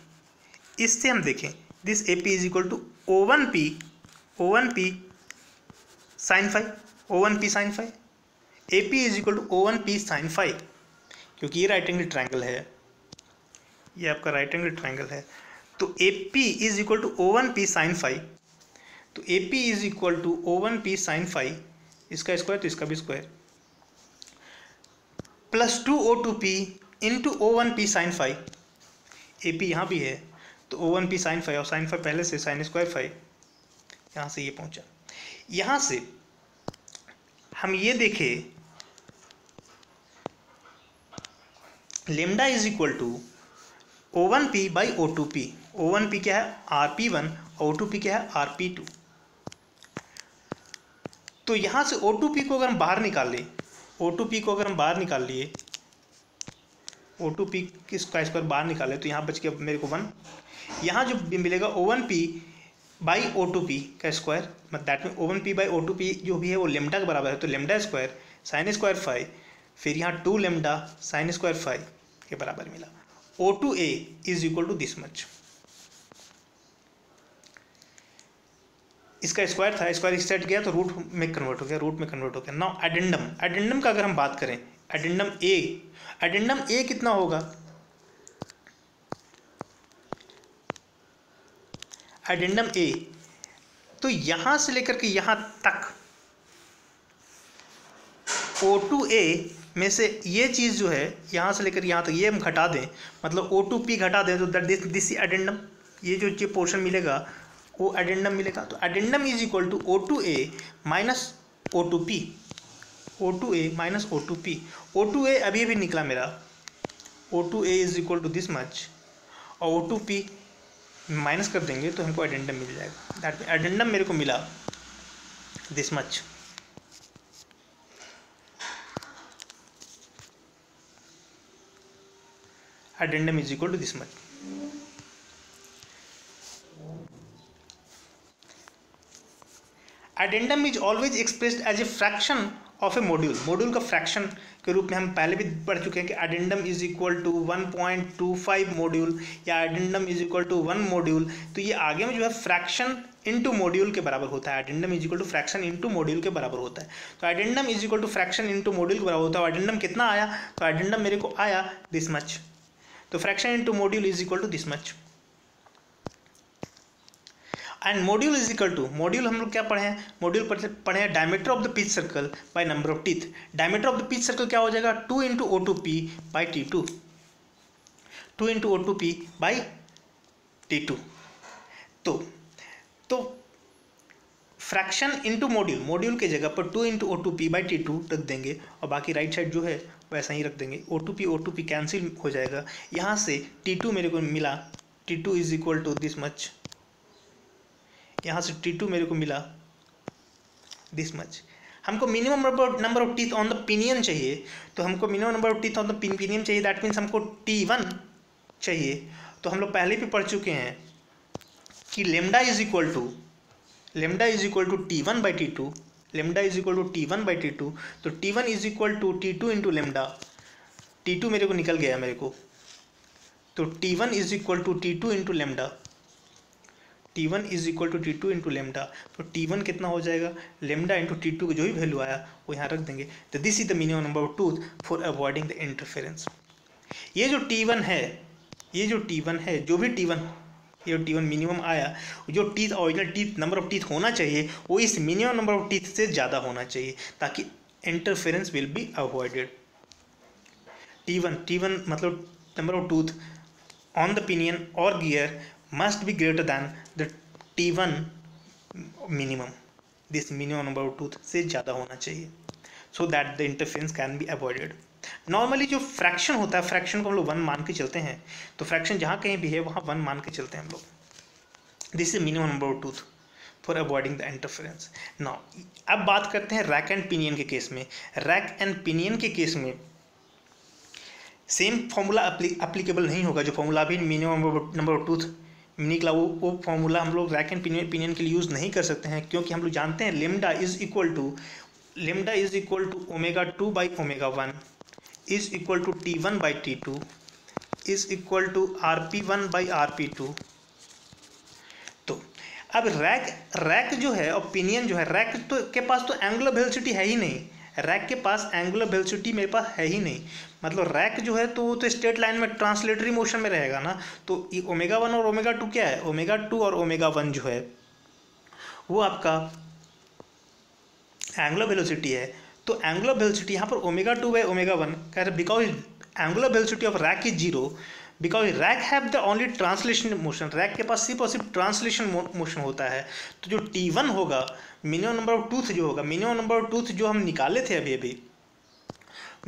इससे हम देखें this A P is equal to O one P O one P sine five O one P sine five A P is equal to O one P sine five क्योंकि ये राइट एंगल ट्रायंगल है। ये आपका राइट एंगल ट्राइंगल है। तो A P is equal to O one P sine five तो A P is equal to O one P sine five इसका स्क्वायर तो इसका भी square plus two O two P into O one P sine five A P यहाँ भी है तो O one P sine five और साइन फाइव पहले से साइन स्क्वायर फाइव यहाँ से ये पहुँचा। यहाँ से हम ये देखें lambda is equal to O one P by O two P O one P क्या है? R P one O two P क्या है? आर पी टू तो यहाँ से ओ टू पी को अगर हम बाहर निकाल लें ओ टू पी को अगर हम बाहर निकाल लिए ओ टू पी किसका स्क्वायर बाहर निकाले तो यहाँ बच गया मेरे को वन यहाँ जो मिलेगा O one P by O two P का स्क्वायर मतलब दैट में O one P by O two P जो भी है वो लेमडा के बराबर है तो lambda square sine square five फिर यहाँ two lambda sine square five के बराबर मिला। O two A is equal to this much इसका स्क्वायर था स्क्वायर इस साइड गया तो रूट में कन्वर्ट हो गया रूट में कन्वर्ट हो गया। नाउ एडेंडम एडेंडम का अगर हम बात करें एडेंडम ए एडेंडम ए कितना होगा? एडेंडम ए तो यहाँ से लेकर के यहाँ तक ओ टू ए में से ये चीज़ जो है, यहाँ से लेकर यहाँ तक ये हम घटा दें। मतलब ओ टू पी घटा दें तो दिस दिस एडेंडम ये जो, ये पोर्शन मिलेगा, वो एडेंडम मिलेगा। तो addendum is equal to O two A minus O two P O two A minus O two P O two A अभी अभी निकला मेरा। O two A is equal to this much और ओ टू पी माइनस कर देंगे तो हमको एडेंडम मिल जाएगा। दैट एडेंडम मेरे को मिला this much addendum is equal to this much addendum is always expressed as a fraction of a module module का फ्रैक्शन के रूप में हम पहले भी पढ़ चुके हैं कि addendum is equal to 1.25 module या addendum is equal to one module तो ये आगे में जो है फ्रैक्शन इनटू मॉड्यूल के बराबर होता है. Addendum is equal to fraction into module के बराबर होता है. तो addendum is equal to fraction into module के बराबर होता है. एडेंडम कितना आया? तो एडेंडम मेरे को आया दिस मच तो fraction into module is equal to this much and module is equal to module हम लोग क्या पढ़े हैं? मॉड्यूल पढ़े हैं diameter of the pitch circle by number of teeth diameter of the pitch circle क्या हो जाएगा? Two into O two P by T two two into O two P by T two तो तो फ्रैक्शन इंटू मॉड्यूल मॉड्यूल के जगह पर two into O two P by T two रख देंगे और बाकी राइट साइड जो है वैसा ही रख देंगे। O two P O two P cancel हो जाएगा। यहाँ से टी टू मेरे को मिला। T two is equal to this much यहाँ से टी टू मेरे को मिला दिस मच हमको minimum number of teeth on the pinion चाहिए तो हमको minimum number of teeth on the pinion चाहिए दैट मीन्स हमको टी वन चाहिए। तो हम लोग पहले भी पढ़ चुके हैं कि lambda is equal to lambda is equal to T one by T two lambda is equal to T one by T two तो T one is equal to T two into lambda T two मेरे को निकल गया मेरे को। तो T one is equal to T two into lambda T one is equal to T two into lambda तो टी वन कितना हो जाएगा? लेमडा इंटू टी टू का जो भी वैल्यू आया, वो यहाँ रख देंगे। तो this is the minimum number of tooth for avoiding the interference ये जो टी वन है, ये जो टी वन है, जो भी टी वन ये टी वन मिनिमम आया, जो teeth original teeth number of teeth होना चाहिए, वो इस मिनिमम नंबर ऑफ़ टीथ से ज़्यादा होना चाहिए, ताकि interference will be avoided T one T one मतलब number of tooth on the pinion और gear must be greater than the T1 minimum. This minimum number of tooth से ज़्यादा होना चाहिए, so that the interference can be avoided. Normally जो फ्रैक्शन होता है फ्रैक्शन को हम लोग वन मान के चलते हैं तो फ्रैक्शन जहाँ कहीं भी है, वहाँ वन मान के चलते हैं हम लोग. This is minimum number of tooth for avoiding the interference now अब बात करते हैं रैक एंड पिनियन के केस में. रैक एंड पिनियन के केस में सेम फॉर्मूला अप्लीकेबल नहीं होगा. जो फॉर्मूला भी मिनिमम नंबर ऑफ़ टूथ निकला, वो वो फॉर्मूला हम लोग रैक एंड पिनियन के लिए यूज़ नहीं कर सकते हैं, क्योंकि हम लोग जानते हैं lambda is equal to lambda is equal to omega two by omega one is equal to T one by T two is equal to R P one by R P two तो अब रैक रैक जो है और पिनियन जो है रैक तो के पास तो एंगुलर वेलोसिटी है ही नहीं। रैक के पास एंगुलर वेलोसिटी मेरे पास है ही नहीं। मतलब रैक जो है तो वो तो स्ट्रेट लाइन में ट्रांसलेटरी मोशन में रहेगा ना। तो ये ओमेगा वन और ओमेगा टू क्या है? ओमेगा टू और ओमेगा वन जो है, वो आपका एंगुलर वेलोसिटी है। तो एंगुलर वेलोसिटी यहाँ पर omega two by omega one कह रहे because angular velocity of rack is zero because rack have the only translation motion rack के पास सिर्फ़ और सिर्फ़ ट्रांसलेशन मोशन होता है। तो जो टी वन होगा मिनिमम नंबर ऑफ़ टूथ जो होगा मिनिमम नंबर ऑफ़ टूथ जो हम निकाले थे अभी अभी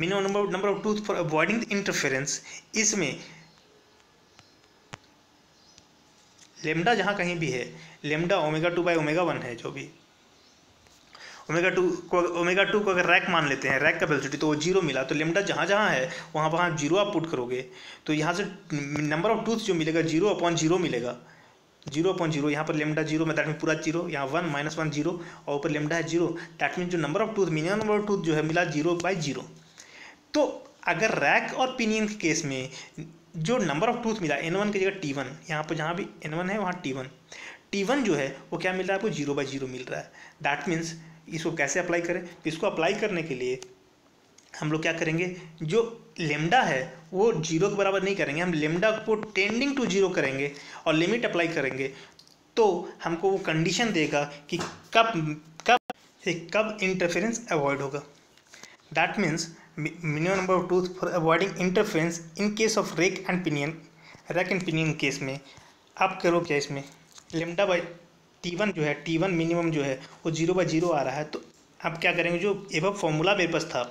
minimum number number of tooth for avoiding interference इसमें लेमडा जहाँ कहीं भी है lambda omega two by omega one है जो भी। ओमेगा टू को ओमेगा टू को अगर रैक मान लेते हैं रैक का वेलोसिटी तो वो ज़ीरो मिला तो लेमडा जहाँ जहाँ है, वहाँ वहाँ ज़ीरो आप पुट करोगे। तो यहाँ से नंबर ऑफ़ टूथ जो मिलेगा ज़ीरो अपॉन ज़ीरो मिलेगा। ज़ीरो अपॉन ज़ीरो, यहाँ पर लेमडा ज़ीरो, में दैट मीन पूरा ज़ीरो, यहाँ वन माइनस वन ज़ीरो, और ऊपर लेमडा है ज़ीरो दैट मीन जो number of tooth minimum number of tooth जो है मिला ज़ीरो बाई ज़ीरो। तो अगर रैक और पिनियन के केस में जो नंबर ऑफ़ टूथ मिला एन वन की जगह टी वन यहाँ पर जहाँ भी एन वन है, वहाँ टी वन टी वन जो है, वो क्या मिल रहा है आपको? ज़ीरो बाई ज़ीरो मिल रहा है। दैट मीन्स इसको कैसे अप्लाई करें? तो इसको अप्लाई करने के लिए हम लोग क्या करेंगे? जो लेमडा है, वो ज़ीरो के बराबर नहीं करेंगे। हम लेमडा को टेंडिंग टू ज़ीरो करेंगे और लिमिट अप्लाई करेंगे। तो हमको वो कंडीशन देगा कि कब कब कब इंटरफेरेंस अवॉइड होगा। That means minimum number of tooth for avoiding interference in case of rack and pinion rack and pinion case में। आप करो क्या इसमें? लेमडा बाई टी वन जो है टी वन मिनिमम जो है, वो ज़ीरो बाई ज़ीरो आ रहा है तो आप क्या करेंगे, जो एवं फॉर्मूला मेरे पास था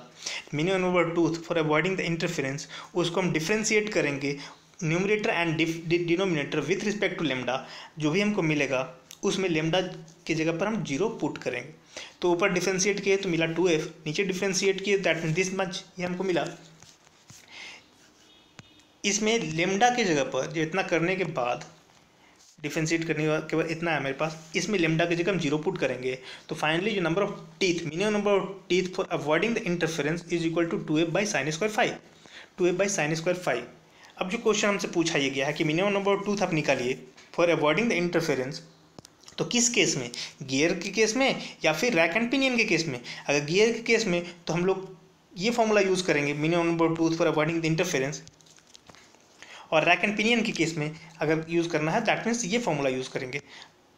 minimum number tooth for avoiding the interference उसको हम डिफ्रेंशिएट करेंगे numerator and denominator with respect to lambda जो भी हमको मिलेगा, उसमें लेमडा की जगह पर हम ज़ीरो पुट करेंगे। तो ऊपर डिफ्रेंशिएट किए तो मिला टू एफ़ नीचे डिफ्रेंशिएट किए दैट मीन दिस मच ये हमको मिला। इसमें लेमडा की जगह पर, जो इतना करने के बाद डिफ्रेंशिएट करने के बाद इतना है मेरे पास। इसमें लेमडा की जगह हम ज़ीरो पुट करेंगे। तो फाइनली जो number of teeth minimum number of teeth for avoiding the interference is equal to two F by sine square five two F by sine square five अब जो क्वेश्चन हमसे पूछा ये गया है कि मिनिमम नंबर ऑफ़ टूथ आप निकालिए फॉर अवॉइडिंग द इंटरफेरेंस तो किस केस में? गियर के केस में या फिर रैक एंड पिनियन के केस में? अगर गियर के केस में तो हम लोग ये फॉर्मूला यूज़ करेंगे minimum number of tooth for avoiding the interference और रैक एंड पिनियन के केस में अगर यूज़ करना है दैट मीन्स ये फॉर्मूला यूज़ करेंगे।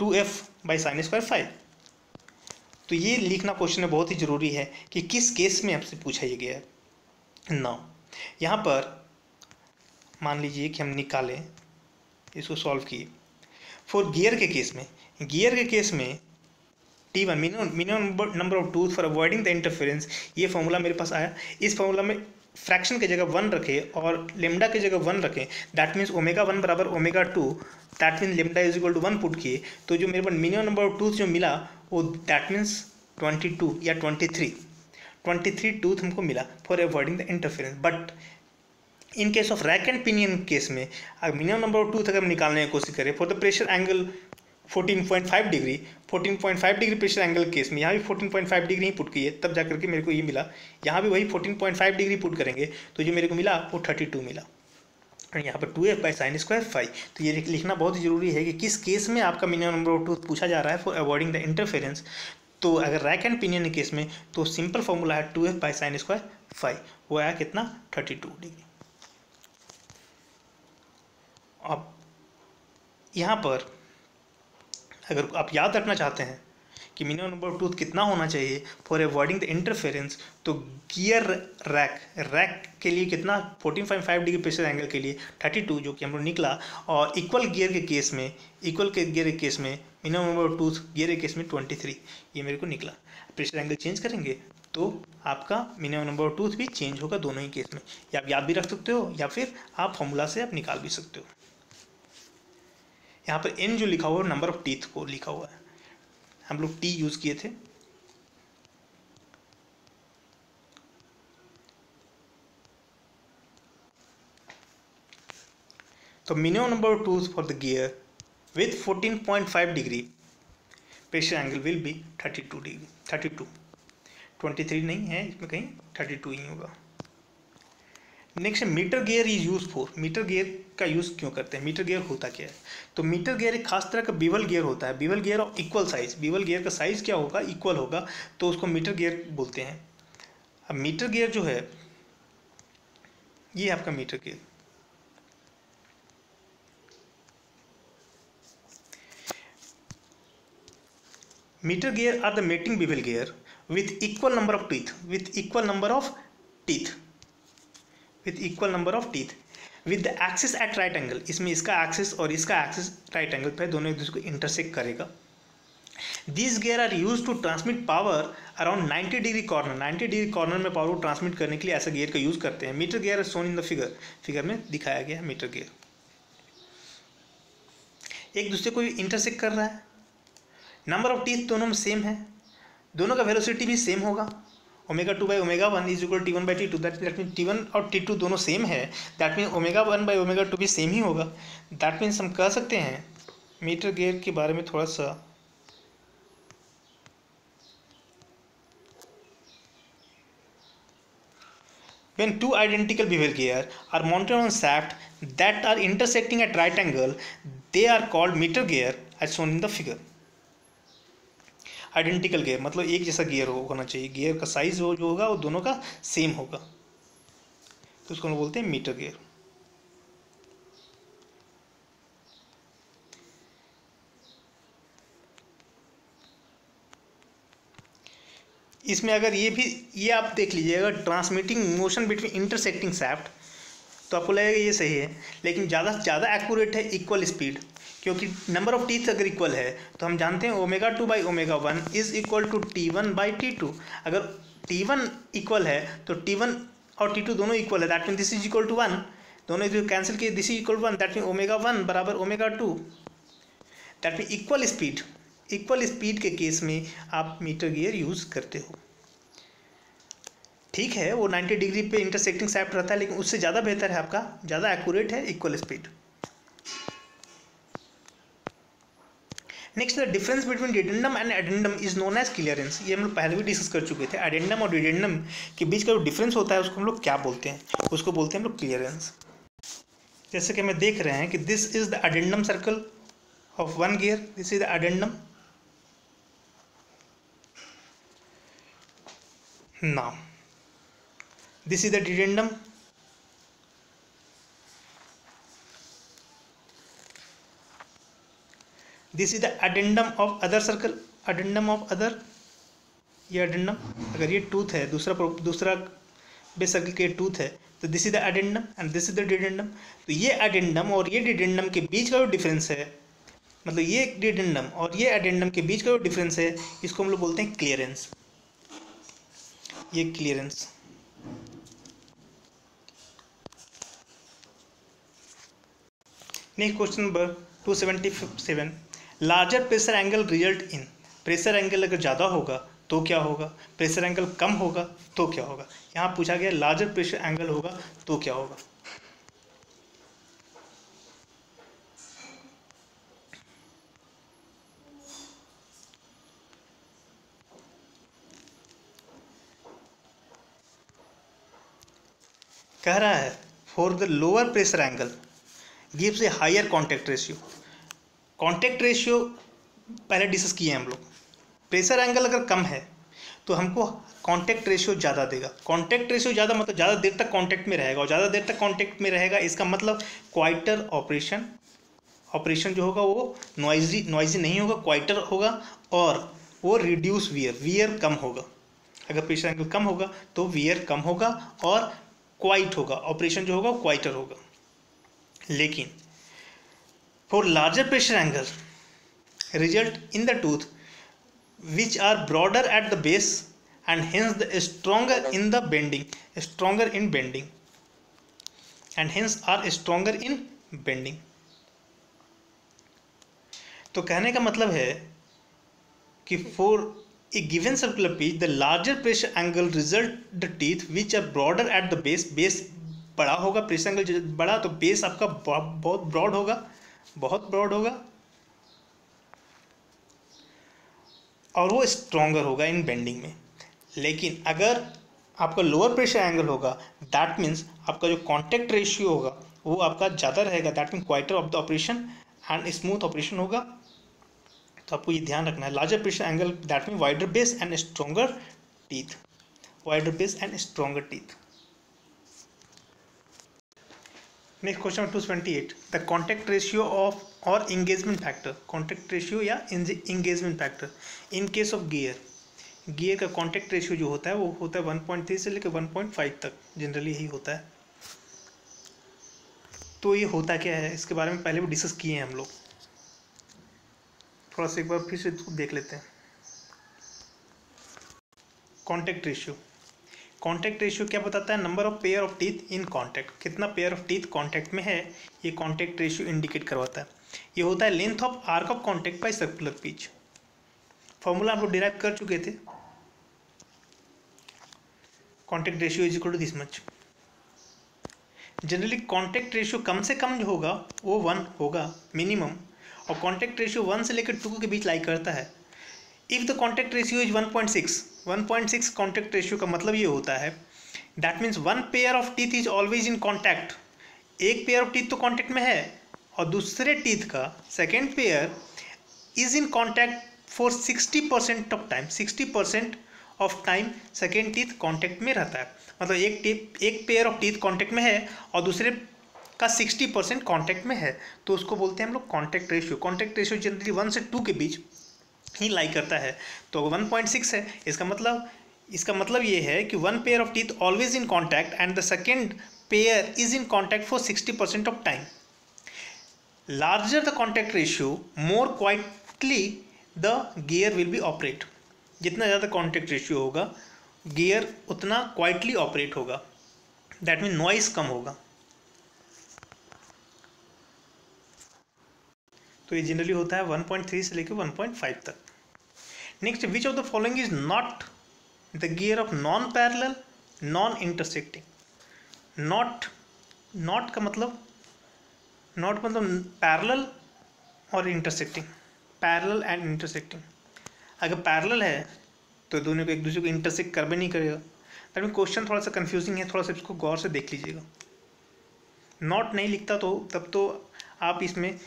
Two F by sine square five तो ये लिखना क्वेश्चन में बहुत ही ज़रूरी है कि किस केस में आपसे पूछा ये गया है। नाउ यहाँ पर मान लीजिए कि हम निकालें, इसको सॉल्व किए। फॉर गियर के केस में गियर के केस में T one minimum minimum number of tooth for avoiding the interference ये फॉर्मूला मेरे पास आया। इस फॉर्मूला में फ्रैक्शन की जगह वन रखें और लेमडा की जगह वन रखें दैट मीन्स ओमेगा वन बराबर omega two that means lambda is equal to one put किए तो जो मेरे पास मिनिमम नंबर ऑफ़ टूथ जो मिला, वो दैट मीन्स ट्वेंटी टू या twenty three twenty three tooth हमको मिला for avoiding the interference but in case of rack and pinion case में, अगर मिनिमम नंबर ऑफ़ टूथ अगर हम निकालने की कोशिश करें for the pressure angle 14.5 degree 14.5 degree pressure angle case में, यहाँ भी 14.5 डिग्री ही पुट की है, तब जाकर के मेरे को ये मिला, यहाँ भी वही 14.5 डिग्री पुट करेंगे तो जो मेरे को मिला वो 32 मिला। और यहाँ पर two F by sine square five तो ये लिखना बहुत ज़रूरी है कि किस केस में आपका मिनिमम नंबर ऑफ़ टूथ पूछा जा रहा है फॉर अवॉइडिंग द इंटरफेरेंस तो अगर रैक एंड पिनियन केस में तो सिंपल फॉर्मूला है two F by sine square five, वो आया कितना? Thirty two degree. अब यहाँ पर अगर आप याद रखना चाहते हैं कि मिनिमम नंबर ऑफ़ टूथ कितना होना चाहिए फॉर अवॉइडिंग द इंटरफेरेंस तो गियर रैक रैक के लिए कितना? 14.5 डिग्री प्रेशर एंगल के लिए 32 जो कि हम लोग निकला और इक्वल गियर के केस में इक्वल के गियर के केस में minimum number of tooth gear के केस में 23 ये मेरे को निकला। प्रेशर एंगल चेंज करेंगे तो आपका मिनिमम नंबर ऑफ़ टूथ भी चेंज होगा दोनों ही केस में। या आप याद भी रख सकते हो या फिर आप फॉर्मूला से आप निकाल भी सकते हो। यहाँ पर एन जो लिखा हुआ है नंबर ऑफ़ टीथ को लिखा हुआ है। हम लोग टी यूज़ किए थे। तो minimum number of tooth for the gear with 14.5 degree pressure angle will be 32 degree 32 23 नहीं है, इसमें कहीं 32 ही होगा। Next mitre gear is use for mitre gear का यूज़ क्यों करते हैं? मीटर गियर होता क्या है? तो मीटर गियर एक खास तरह का बीवल गियर होता है। Bevel gear of equal size bevel gear का साइज़ क्या होगा? इक्वल होगा। तो उसको मीटर गियर बोलते हैं। अब मीटर गियर जो है, ये आपका mitre gear mitre gear are the mating bevel gear with equal number of teeth. With equal number of teeth. With equal number of teeth. With the axis at right angle, इसमें इसका axis और इसका axis राइट एंगल पे दोनों एक दूसरे को intersect करेगा। This gear are use to transmit power around 90 degree corner 90 degree corner में पावर को ट्रांसमिट करने के लिए ऐसा गेयर का यूज़ करते हैं। Mitre gear shown in the figure figure में दिखाया गया है मीटर गेयर एक दूसरे को इंटरसेक्ट कर रहा है। नंबर ऑफ़ टीथ दोनों में सेम है। दोनों का वेलोसिटी भी सेम होगा। Omega two by omega one is equal T one by T two that mean T one और टी टू दोनों सेम है. That mean omega one by omega two भी सेम ही होगा. दैट मीन्स हम कह सकते हैं मीटर गेयर के बारे में थोड़ा सा when two identical bevel gear are mounted on shaft that are intersecting at right angle they are called mitre gear as shown in the figure identical gear मतलब एक जैसा गियर हो, होना चाहिए। गियर का साइज़ हो, जो होगा, वो दोनों का सेम होगा। तो उसको हम बोलते हैं मीटर गियर इसमें अगर ये भी, ये आप देख लीजिएगा transmitting motion between intersecting shaft तो आपको लगेगा ये सही है। लेकिन ज़्यादा ज़्यादा एक्यूरेट है इक्वल स्पीड क्योंकि नंबर ऑफ़ टीथ अगर इक्वल है तो हम जानते हैं omega two by omega one is equal to T one by T two अगर टी वन इक्वल है तो टी वन और टी टू दोनों इक्वल है that mean this is equal to one दोनों जो कैंसिल किए this is equal to one that mean omega one बराबर omega two that mean equal speed equal speed के केस में आप मीटर गियर यूज़ करते हो। ठीक है, वो 90 डिग्री पे इंटरसेक्टिंग सैप्ट रहता है, लेकिन उससे ज़्यादा बेहतर है आपका, ज़्यादा एक्यूरेट है equal speed next the difference between dedendum and addendum is known as clearance ये हम लोग पहले भी डिस्कस कर चुके थे। एडेंडम और डिडेंडम के बीच का जो डिफरेंस होता है, उसको हम लोग क्या बोलते हैं? उसको बोलते हैं हम लोग क्लियरेंस जैसे कि हमें देख रहे हैं कि this is the addendum circle of one gear this is the addendum now this is the dedendum this is the addendum of other circle. Addendum of other. ये addendum, अगर ये टूथ है, दूसरा दूसरा बेस सर्कल के टूथ है तो this is the addendum and this is the dedendum तो ये एडेंडम और ये डिडेंडम के बीच का जो डिफरेंस है मतलब ये डिडेंडम और ये एडेंडम के बीच का जो डिफरेंस है, इसको हम लोग बोलते हैं क्लियरेंस ये clearance next question number two seventy seven larger pressure angle result in pressure angle अगर ज़्यादा होगा तो क्या होगा? प्रेशर एंगल कम होगा तो क्या होगा? यहाँ पूछा गया लार्जर प्रेशर एंगल होगा तो क्या होगा? कह रहा है for the lower pressure angle gives a higher contact ratio contact ratio पहले डिस्कस किए हैं हम लोग। प्रेशर एंगल अगर कम है तो हमको कॉन्टेक्ट रेशियो ज़्यादा देगा। कॉन्टेक्ट रेशियो ज़्यादा मतलब ज़्यादा देर तक कॉन्टेक्ट में रहेगा और ज़्यादा देर तक कॉन्टेक्ट में रहेगा, इसका मतलब क्वाइटर ऑपरेशन ऑपरेशन जो होगा वो नॉइजी नॉइजी नहीं होगा क्वाइटर होगा और वो रिड्यूस वियर वियर कम होगा। अगर प्रेशर एंगल कम होगा तो वियर कम होगा और क्वाइट होगा। ऑपरेशन जो होगा क्वाइटर होगा। लेकिन for larger pressure angle result in the tooth which are broader at the base and hence the stronger in the bending stronger in bending and hence are stronger in bending तो कहने का मतलब है कि for a given circular pitch the larger pressure angle result the teeth which are broader at the base base बड़ा होगा प्रेशर एंगल बड़ा तो बेस आपका बहुत ब्रॉड होगा। बहुत ब्रॉड होगा। और वो स्ट्रोंगर होगा इन बेंडिंग में। लेकिन अगर आपका लोअर प्रेशर एंगल होगा दैट मीन्स आपका जो कॉन्टेक्ट रेशियो होगा, वो आपका ज़्यादा रहेगा। That mean quieter of the operation and smooth operation होगा। तो आपको ये ध्यान रखना है। Larger pressure angle that mean wider base and stronger teeth wider base and stronger teeth next question two twenty eight the contact ratio of और इंगेजमेंट फैक्टर कॉन्टैक्ट रेशियो या engagement factor in case of gear gear का कॉन्टैक्ट रेशियो जो होता है, वो होता है वन पॉइंट थ्री से लेकर वन पॉइंट फाइव तक. जनरली यही होता है. तो ये होता क्या है? इसके बारे में पहले भी डिस्कस किए हैं हम लोग. थोड़ा सा एक बार फिर से देख लेते हैं. कॉन्टैक्ट रेशियो कॉन्टैक्ट रेशियो क्या बताता है? Number of pair of teeth in contact कितना पेयर ऑफ़ टीथ कॉन्टैक्ट में है? ये कॉन्टैक्ट रेशियो इंडिकेट करवाता है। ये होता है length of arc of contact by circular pitch formula हम लोग डिराइव कर चुके थे। Contact ratio is equal to this much generally contact ratio कम से कम जो होगा, वो वन होगा मिनिमम और कॉन्टैक्ट रेशियो वन से लेकर टू के बीच लाई करता है। If the contact ratio is 1.6 1.6 contact ratio का मतलब ये होता है that means one pair of teeth is always in contact एक पेयर ऑफ़ टीथ तो कॉन्टैक्ट में है, और दूसरे टीथ का second pair is in contact for 60 percent of time 60 percent of time second teeth contact में रहता है। मतलब एक टीथ एक पेयर ऑफ़ टीथ कॉन्टैक्ट में है, और दूसरे का 60 परसेंट कॉन्टैक्ट में है। तो उसको बोलते हैं हम लोग contact ratio contact ratio generally one से टू के बीच ही लाई करता है। तो 1.6 है। इसका मतलब इसका मतलब ये है कि one pair of teeth always in contact and the second pair is in contact for 60 percent of time larger the contact ratio more quietly the gear will be operate जितना ज़्यादा कॉन्टैक्ट रेशियो होगा गियर उतना क्वाइटली ऑपरेट होगा। दैट मीन नॉइस कम होगा। तो ये जनरली होता है 1.3 से लेकर 1.5 तक next which of the following is not the gear of non parallel non intersecting not not का मतलब नॉट मतलब पैरेलल और इंटरसेक्टिंग पैरेलल एंड इंटरसेक्टिंग अगर पैरेलल है तो दोनों को एक दूसरे को इंटरसेक्ट कर भी नहीं करेगा। मीन क्वेश्चन थोड़ा सा कंफ्यूजिंग है, थोड़ा सा इसको गौर से देख लीजिएगा। नॉट नहीं लिखता तो तब तो आप इसमें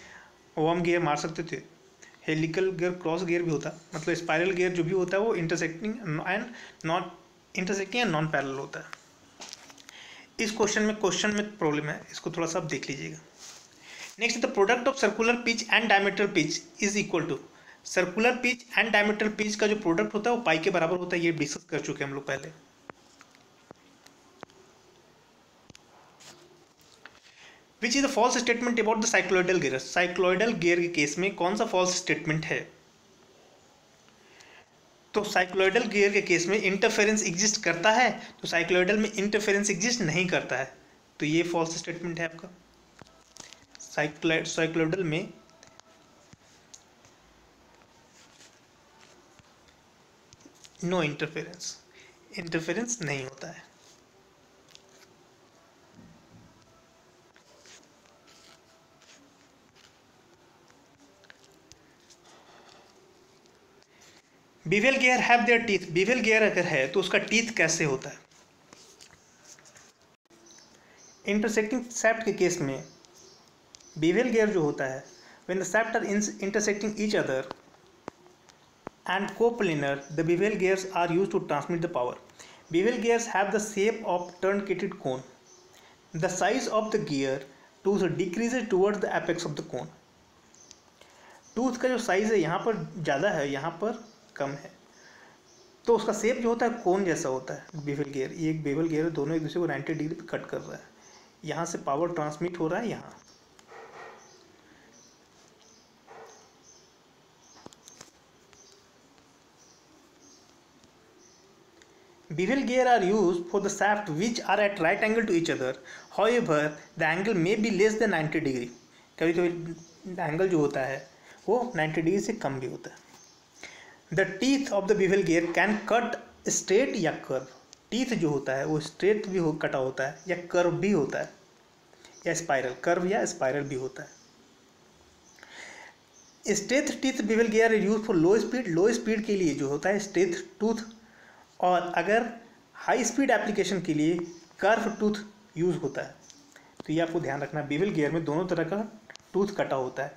ओम गियर मार सकते थे। हेलिकल गियर, क्रॉस गियर भी होता। मतलब स्पायरल गियर जो भी होता है, वो intersecting and non intersecting and non parallel होता है। इस क्वेश्चन में क्वेश्चन में प्रॉब्लम है। इसको थोड़ा सा आप देख लीजिएगा। Next the product of circular pitch and diameter pitch is equal to circular pitch and diameter pitch का जो प्रोडक्ट होता है, वो पाई के बराबर होता है। ये डिस्कस कर चुके हैं हम लोग पहले। Which is the false statement about the cycloidal gear cycloidal gear के केस में कौन सा फॉल्स स्टेटमेंट है? तो साइक्लोइडल गियर के केस में इंटरफेरेंस एग्जिस्ट करता है तो साइक्लोइडल में इंटरफेरेंस एग्जिस्ट नहीं करता है। तो ये फॉल्स स्टेटमेंट है आपका। साइक्लोइड साइक्लोइडल में नो इंटरफेरेंस इंटरफेरेंस नहीं होता है। Bevel gear have their teeth bevel gear अगर है तो उसका टीथ कैसे होता है? इंटरसेक्टिंग सेप्ट के केस में बीवेल गेयर जो होता है when the shaft are intersecting each other and coplanar the bevel gears are use to transmit the power bevel gears have the shape of truncated cone the size of the gear tooth decrease toward the apex of the cone tooth का जो साइज़ है, यहाँ पर ज़्यादा है, यहाँ पर कम है। तो उसका सेप जो होता है कोन जैसा होता है बेवल गियर ये एक बेवल गियर दोनों एक दूसरे को 90 डिग्री पे कट कर रहा है। यहाँ से पावर ट्रांसमिट हो रहा है यहाँ। Bevel gear are used for the shaft which are at right angle to each other. However, the angle may be less than 90 degree. कभी कभी एंगल जो होता है वो 90 डिग्री से कम भी होता है। The teeth of the bevel gear can cut straight या कर्व टीथ जो होता है, वो स्ट्रेट भी हो, कटा होता है या कर्व भी होता है. या स्पाइरल कर्व या स्पाइरल भी होता है. Straight teeth bevel gear use for low speed low speed के लिए जो होता है स्ट्रेथ टूथ और अगर हाई स्पीड एप्लीकेशन के लिए कर्व टूथ यूज़ होता है तो ये आपको ध्यान रखना बिवल गियर में दोनों तरह का टूथ कटा होता है.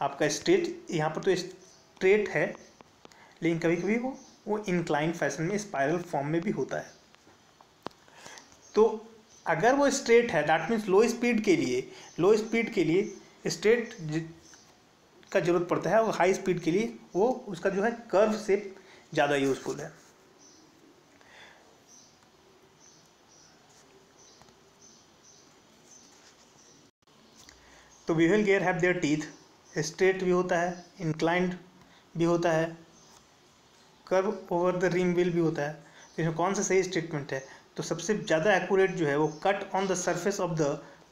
आपका स्ट्रेट यहाँ पर तो स्ट्रेट है लेकिन कभी कभी वो वो इंक्लाइन फ़ैशन में स्पायरल फॉर्म में भी होता है। तो अगर वो स्ट्रेट है दैट मीन्स लो स्पीड के लिए लो स्पीड के लिए स्ट्रेट का ज़रूरत पड़ता है, और हाई स्पीड के लिए वो उसका जो है कर्व से ज़्यादा यूज़फुल है। तो bevel gear have their teeth straight भी होता है इंक्लाइंड भी होता है curve over the rim will भी होता है तो इसमें कौन सा सही स्टेटमेंट है? तो सबसे ज़्यादा एक्यूरेट जो है वो cut on the surface of the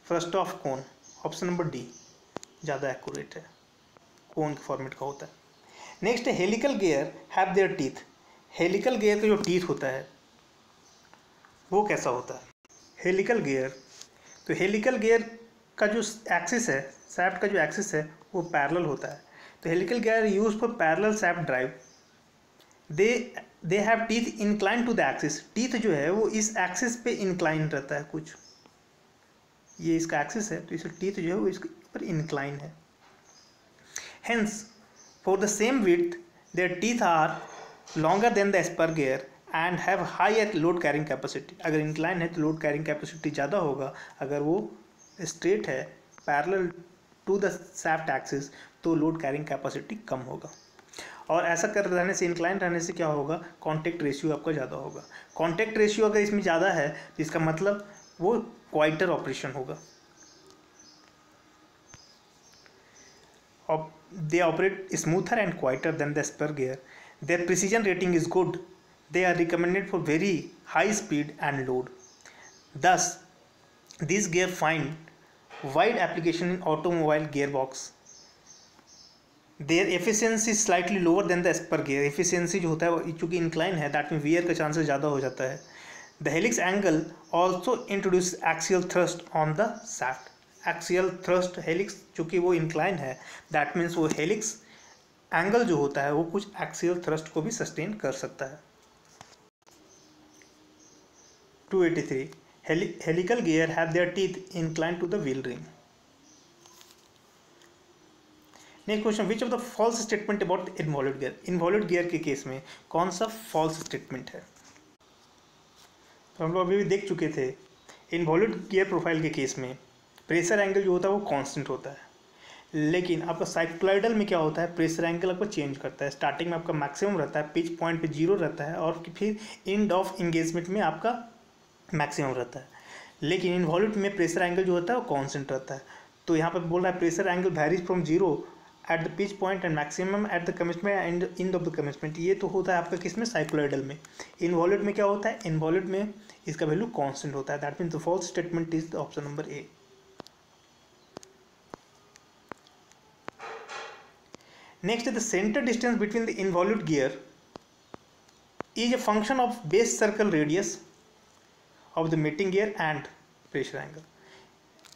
frustum of cone option number D ज़्यादा एक्यूरेट है कोन के फॉर्मेट का होता है। नेक्स्ट है helical gear have their teeth helical gear का जो टीथ होता है, वो कैसा होता है? हेलिकल गेयर तो हेलिकल गेयर का जो एक्सिस है सैफ्ट का जो एक्सिस है, वो पैरेलल होता है। तो helical gear use for parallel shaft drive they they have teeth incline to the axis teeth जो है वो इस एक्सिस पे इंक्लाइन रहता है कुछ। ये इसका एक्सिस है तो इस टीथ जो है वो इसके ऊपर इंक्लाइन है। Hence for the same with their teeth are longer than the spur gear and have high at load carrying capacity अगर इंक्लाइन है तो लोड कैरिंग कैपेसिटी ज़्यादा होगा। अगर वो स्ट्रेट है parallel to the shaft axis तो लोड कैरिंग कैपेसिटी कम होगा। और ऐसा कर रहने से इंक्लाइन रहने से क्या होगा? कॉन्टेक्ट रेशियो आपका ज़्यादा होगा। कॉन्टेक्ट रेशियो अगर इसमें ज़्यादा है तो इसका मतलब वो क्वाइटर ऑपरेशन होगा। They operate smoother and quieter than the spur gear their precision rating is good they are recommended for very high speed and load thus this gear find wide application in automobile gearbox. Their efficiency slightly lower than the spur gear efficiency जो होता है चूँकि इंक्लाइन है दैट मीन वियर का चांसेस ज़्यादा हो जाता है। The helix angle also introduce axial thrust on the shaft axial thrust helix चूँकि वो इंक्लाइन है दैट मीन्स वो हेलिक्स एंगल जो होता है वो कुछ एक्सियल थ्रस्ट को भी सस्टेन कर सकता है। 283 Heli, helical gear have their teeth inclined to the wheel next question which of the false statement about involve gear involve gear के केस में कौन सा फॉल्स स्टेटमेंट है? तो हम लोग अभी भी देख चुके थे इन्वॉल्व गियर प्रोफ़ाइल के केस में प्रेशर एंगल जो होता है वो कांस्टेंट होता है। लेकिन आपका साइक्लोइडल में क्या होता है? प्रेशर एंगल आपका चेंज करता है। स्टार्टिंग में आपका मैक्सिमम रहता है पिच पॉइंट पे ज़ीरो रहता है और फिर एंड ऑफ़ इंगेजमेंट में आपका मैक्सिमम रहता है। लेकिन इन्वॉल्यूट में प्रेशर एंगल जो होता है वो कॉन्सेंट रहता है। तो यहाँ पर बोल रहा है pressure angle varies from zero at the pitch point and maximum at the commitment and in of the commitment ये तो होता है आपका किसमें? साइक्लोइडल में। इन्वॉल्यूट में क्या होता है? इन्वॉल्यूट में इसका वैल्यू कांस्टेंट होता है। That means the false statement is the option number A next, the center distance between the involute gear is a function of base circle radius of the mating gear and pressure angle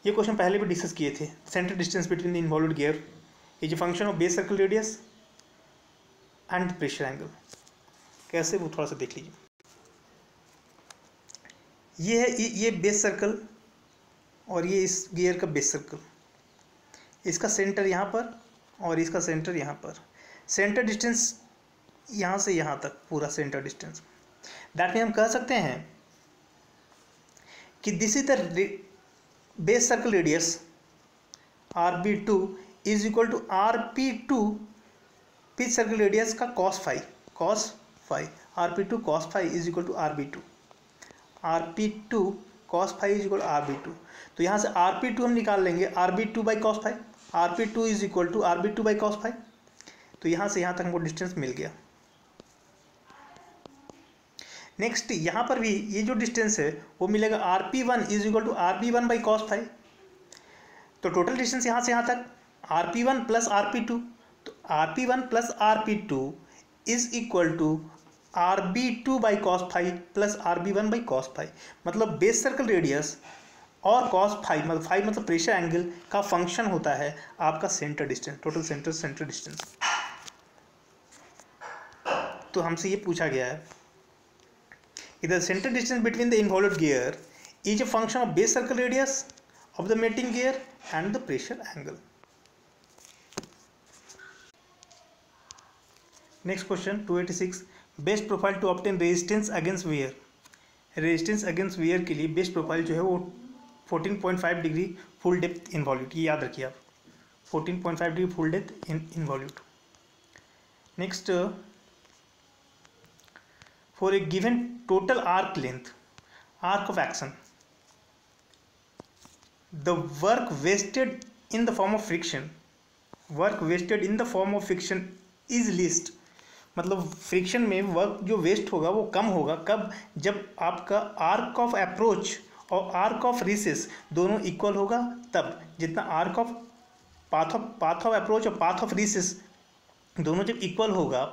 ये क्वेश्चन पहले भी डिस्कस किए थे। Center distance between the involve gear is a function of base circle radius and pressure angle कैसे वो थोड़ा सा देख लीजिए। ये है, ये बेस सर्कल और ये इस गियर का बेस सर्कल इसका सेंटर यहाँ पर और इसका सेंटर यहाँ पर। सेंटर डिस्टेंस यहाँ से यहाँ तक, पूरा सेंटर डिस्टेंस दैट में हम कह सकते हैं कि this is the base circle radius R B two is equal to R P two pitch circle radius का cos five cos five R P two cos five is equal to R B two R P two cos five is equal R B two तो यहाँ से आर पी टू हम निकाल लेंगे R B two by cos five R P two is equal to R B two by cos five तो यहाँ से यहाँ तक हमको डिस्टेंस मिल गया नेक्स्ट यहाँ पर भी ये जो डिस्टेंस है वो मिलेगा R P one is equal to R B one by cos five तो टोटल डिस्टेंस यहाँ से यहाँ तक R P one plus R P two तो R P one plus R P two is equal to R B two by cos five plus R B one by cos five मतलब बेस सर्कल रेडियस और कॉस फाइव मतलब फाइव मतलब प्रेशर एंगल का फ़ंक्शन होता है आपका center distance total center center distance तो हमसे ये पूछा गया है, इधर center distance between the involve gear is a function of base circle radius of the mating gear and the pressure angle next question 286 best profile to obtain resistance against wear resistance against wear के लिए बेस्ट प्रोफ़ाइल जो है वो 14.5 डिग्री फुल डेप्थ इन्वॉल्यूट ये याद रखिए आप। 14.5 degree full depth in involute next for a given total arc length arc of action the work wasted in the form of friction work wasted in the form of friction is least मतलब फ्रिक्शन में वर्क जो वेस्ट होगा, वो कम होगा। कब? जब आपका आर्क ऑफ़ अप्रोच और आर्क ऑफ़ रिसेस दोनों इक्वल होगा, तब। जितना arc of path of path of approach और पाथ ऑफ़ रिसेस दोनों जब इक्वल होगा,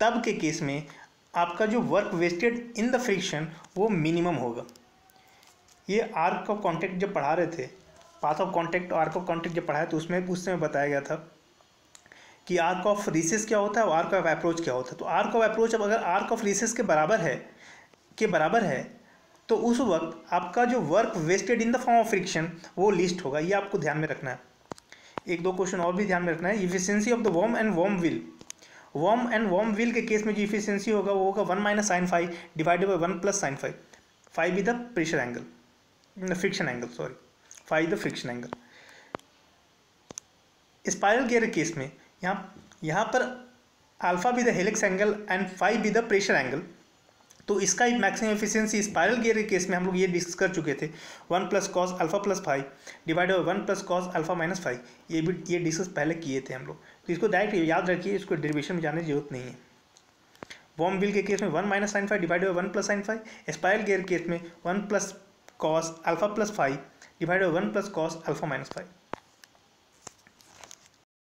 तब के केस में आपका जो work wasted in the friction वो मिनिमम होगा। ये आर्क ऑफ़ कॉन्टेक्ट जब पढ़ा रहे थे path of contact arc of contact जब पढ़ाया तो उसमें, उस समय बताया गया था कि आर्क ऑफ़ रिसेस क्या होता है और आर्क ऑफ़ अप्रोच क्या होता है। तो आर्क ऑफ़ अप्रोच अब अगर आर्क ऑफ़ रिसेस के बराबर है, के बराबर है तो उस वक्त आपका जो work wasted in the form of friction वो लिस्ट होगा। ये आपको ध्यान में रखना है। एक दो क्वेश्चन और भी ध्यान में रखना है। Efficiency of the worm and worm wheel worm and worm wheel के केस में जो इफिशियंसी होगा, वो होगा one minus sine five divided by one plus sine five five with the pressure angle friction angle sorry five the friction angle spiral gear case में यहाँ यहाँ पर alpha with the helix angle and five with the pressure angle तो इसका मैक्सिमम एफिशिएंसी स्पायरल गियर के केस में हम लोग ये डिस्कस कर चुके थे। One plus cos alpha plus five divide by one plus cos alpha minus five ये भी, ये डिस्कस पहले किए थे हम लोग। तो इसको डायरेक्ट याद रखिए, इसको डेरिवेशन में जाने की ज़रूरत नहीं है। वॉम बिल के केस में one minus sine five divide by one plus sine five spiral gear case में one plus cos alpha plus five divide by one plus cos alpha minus five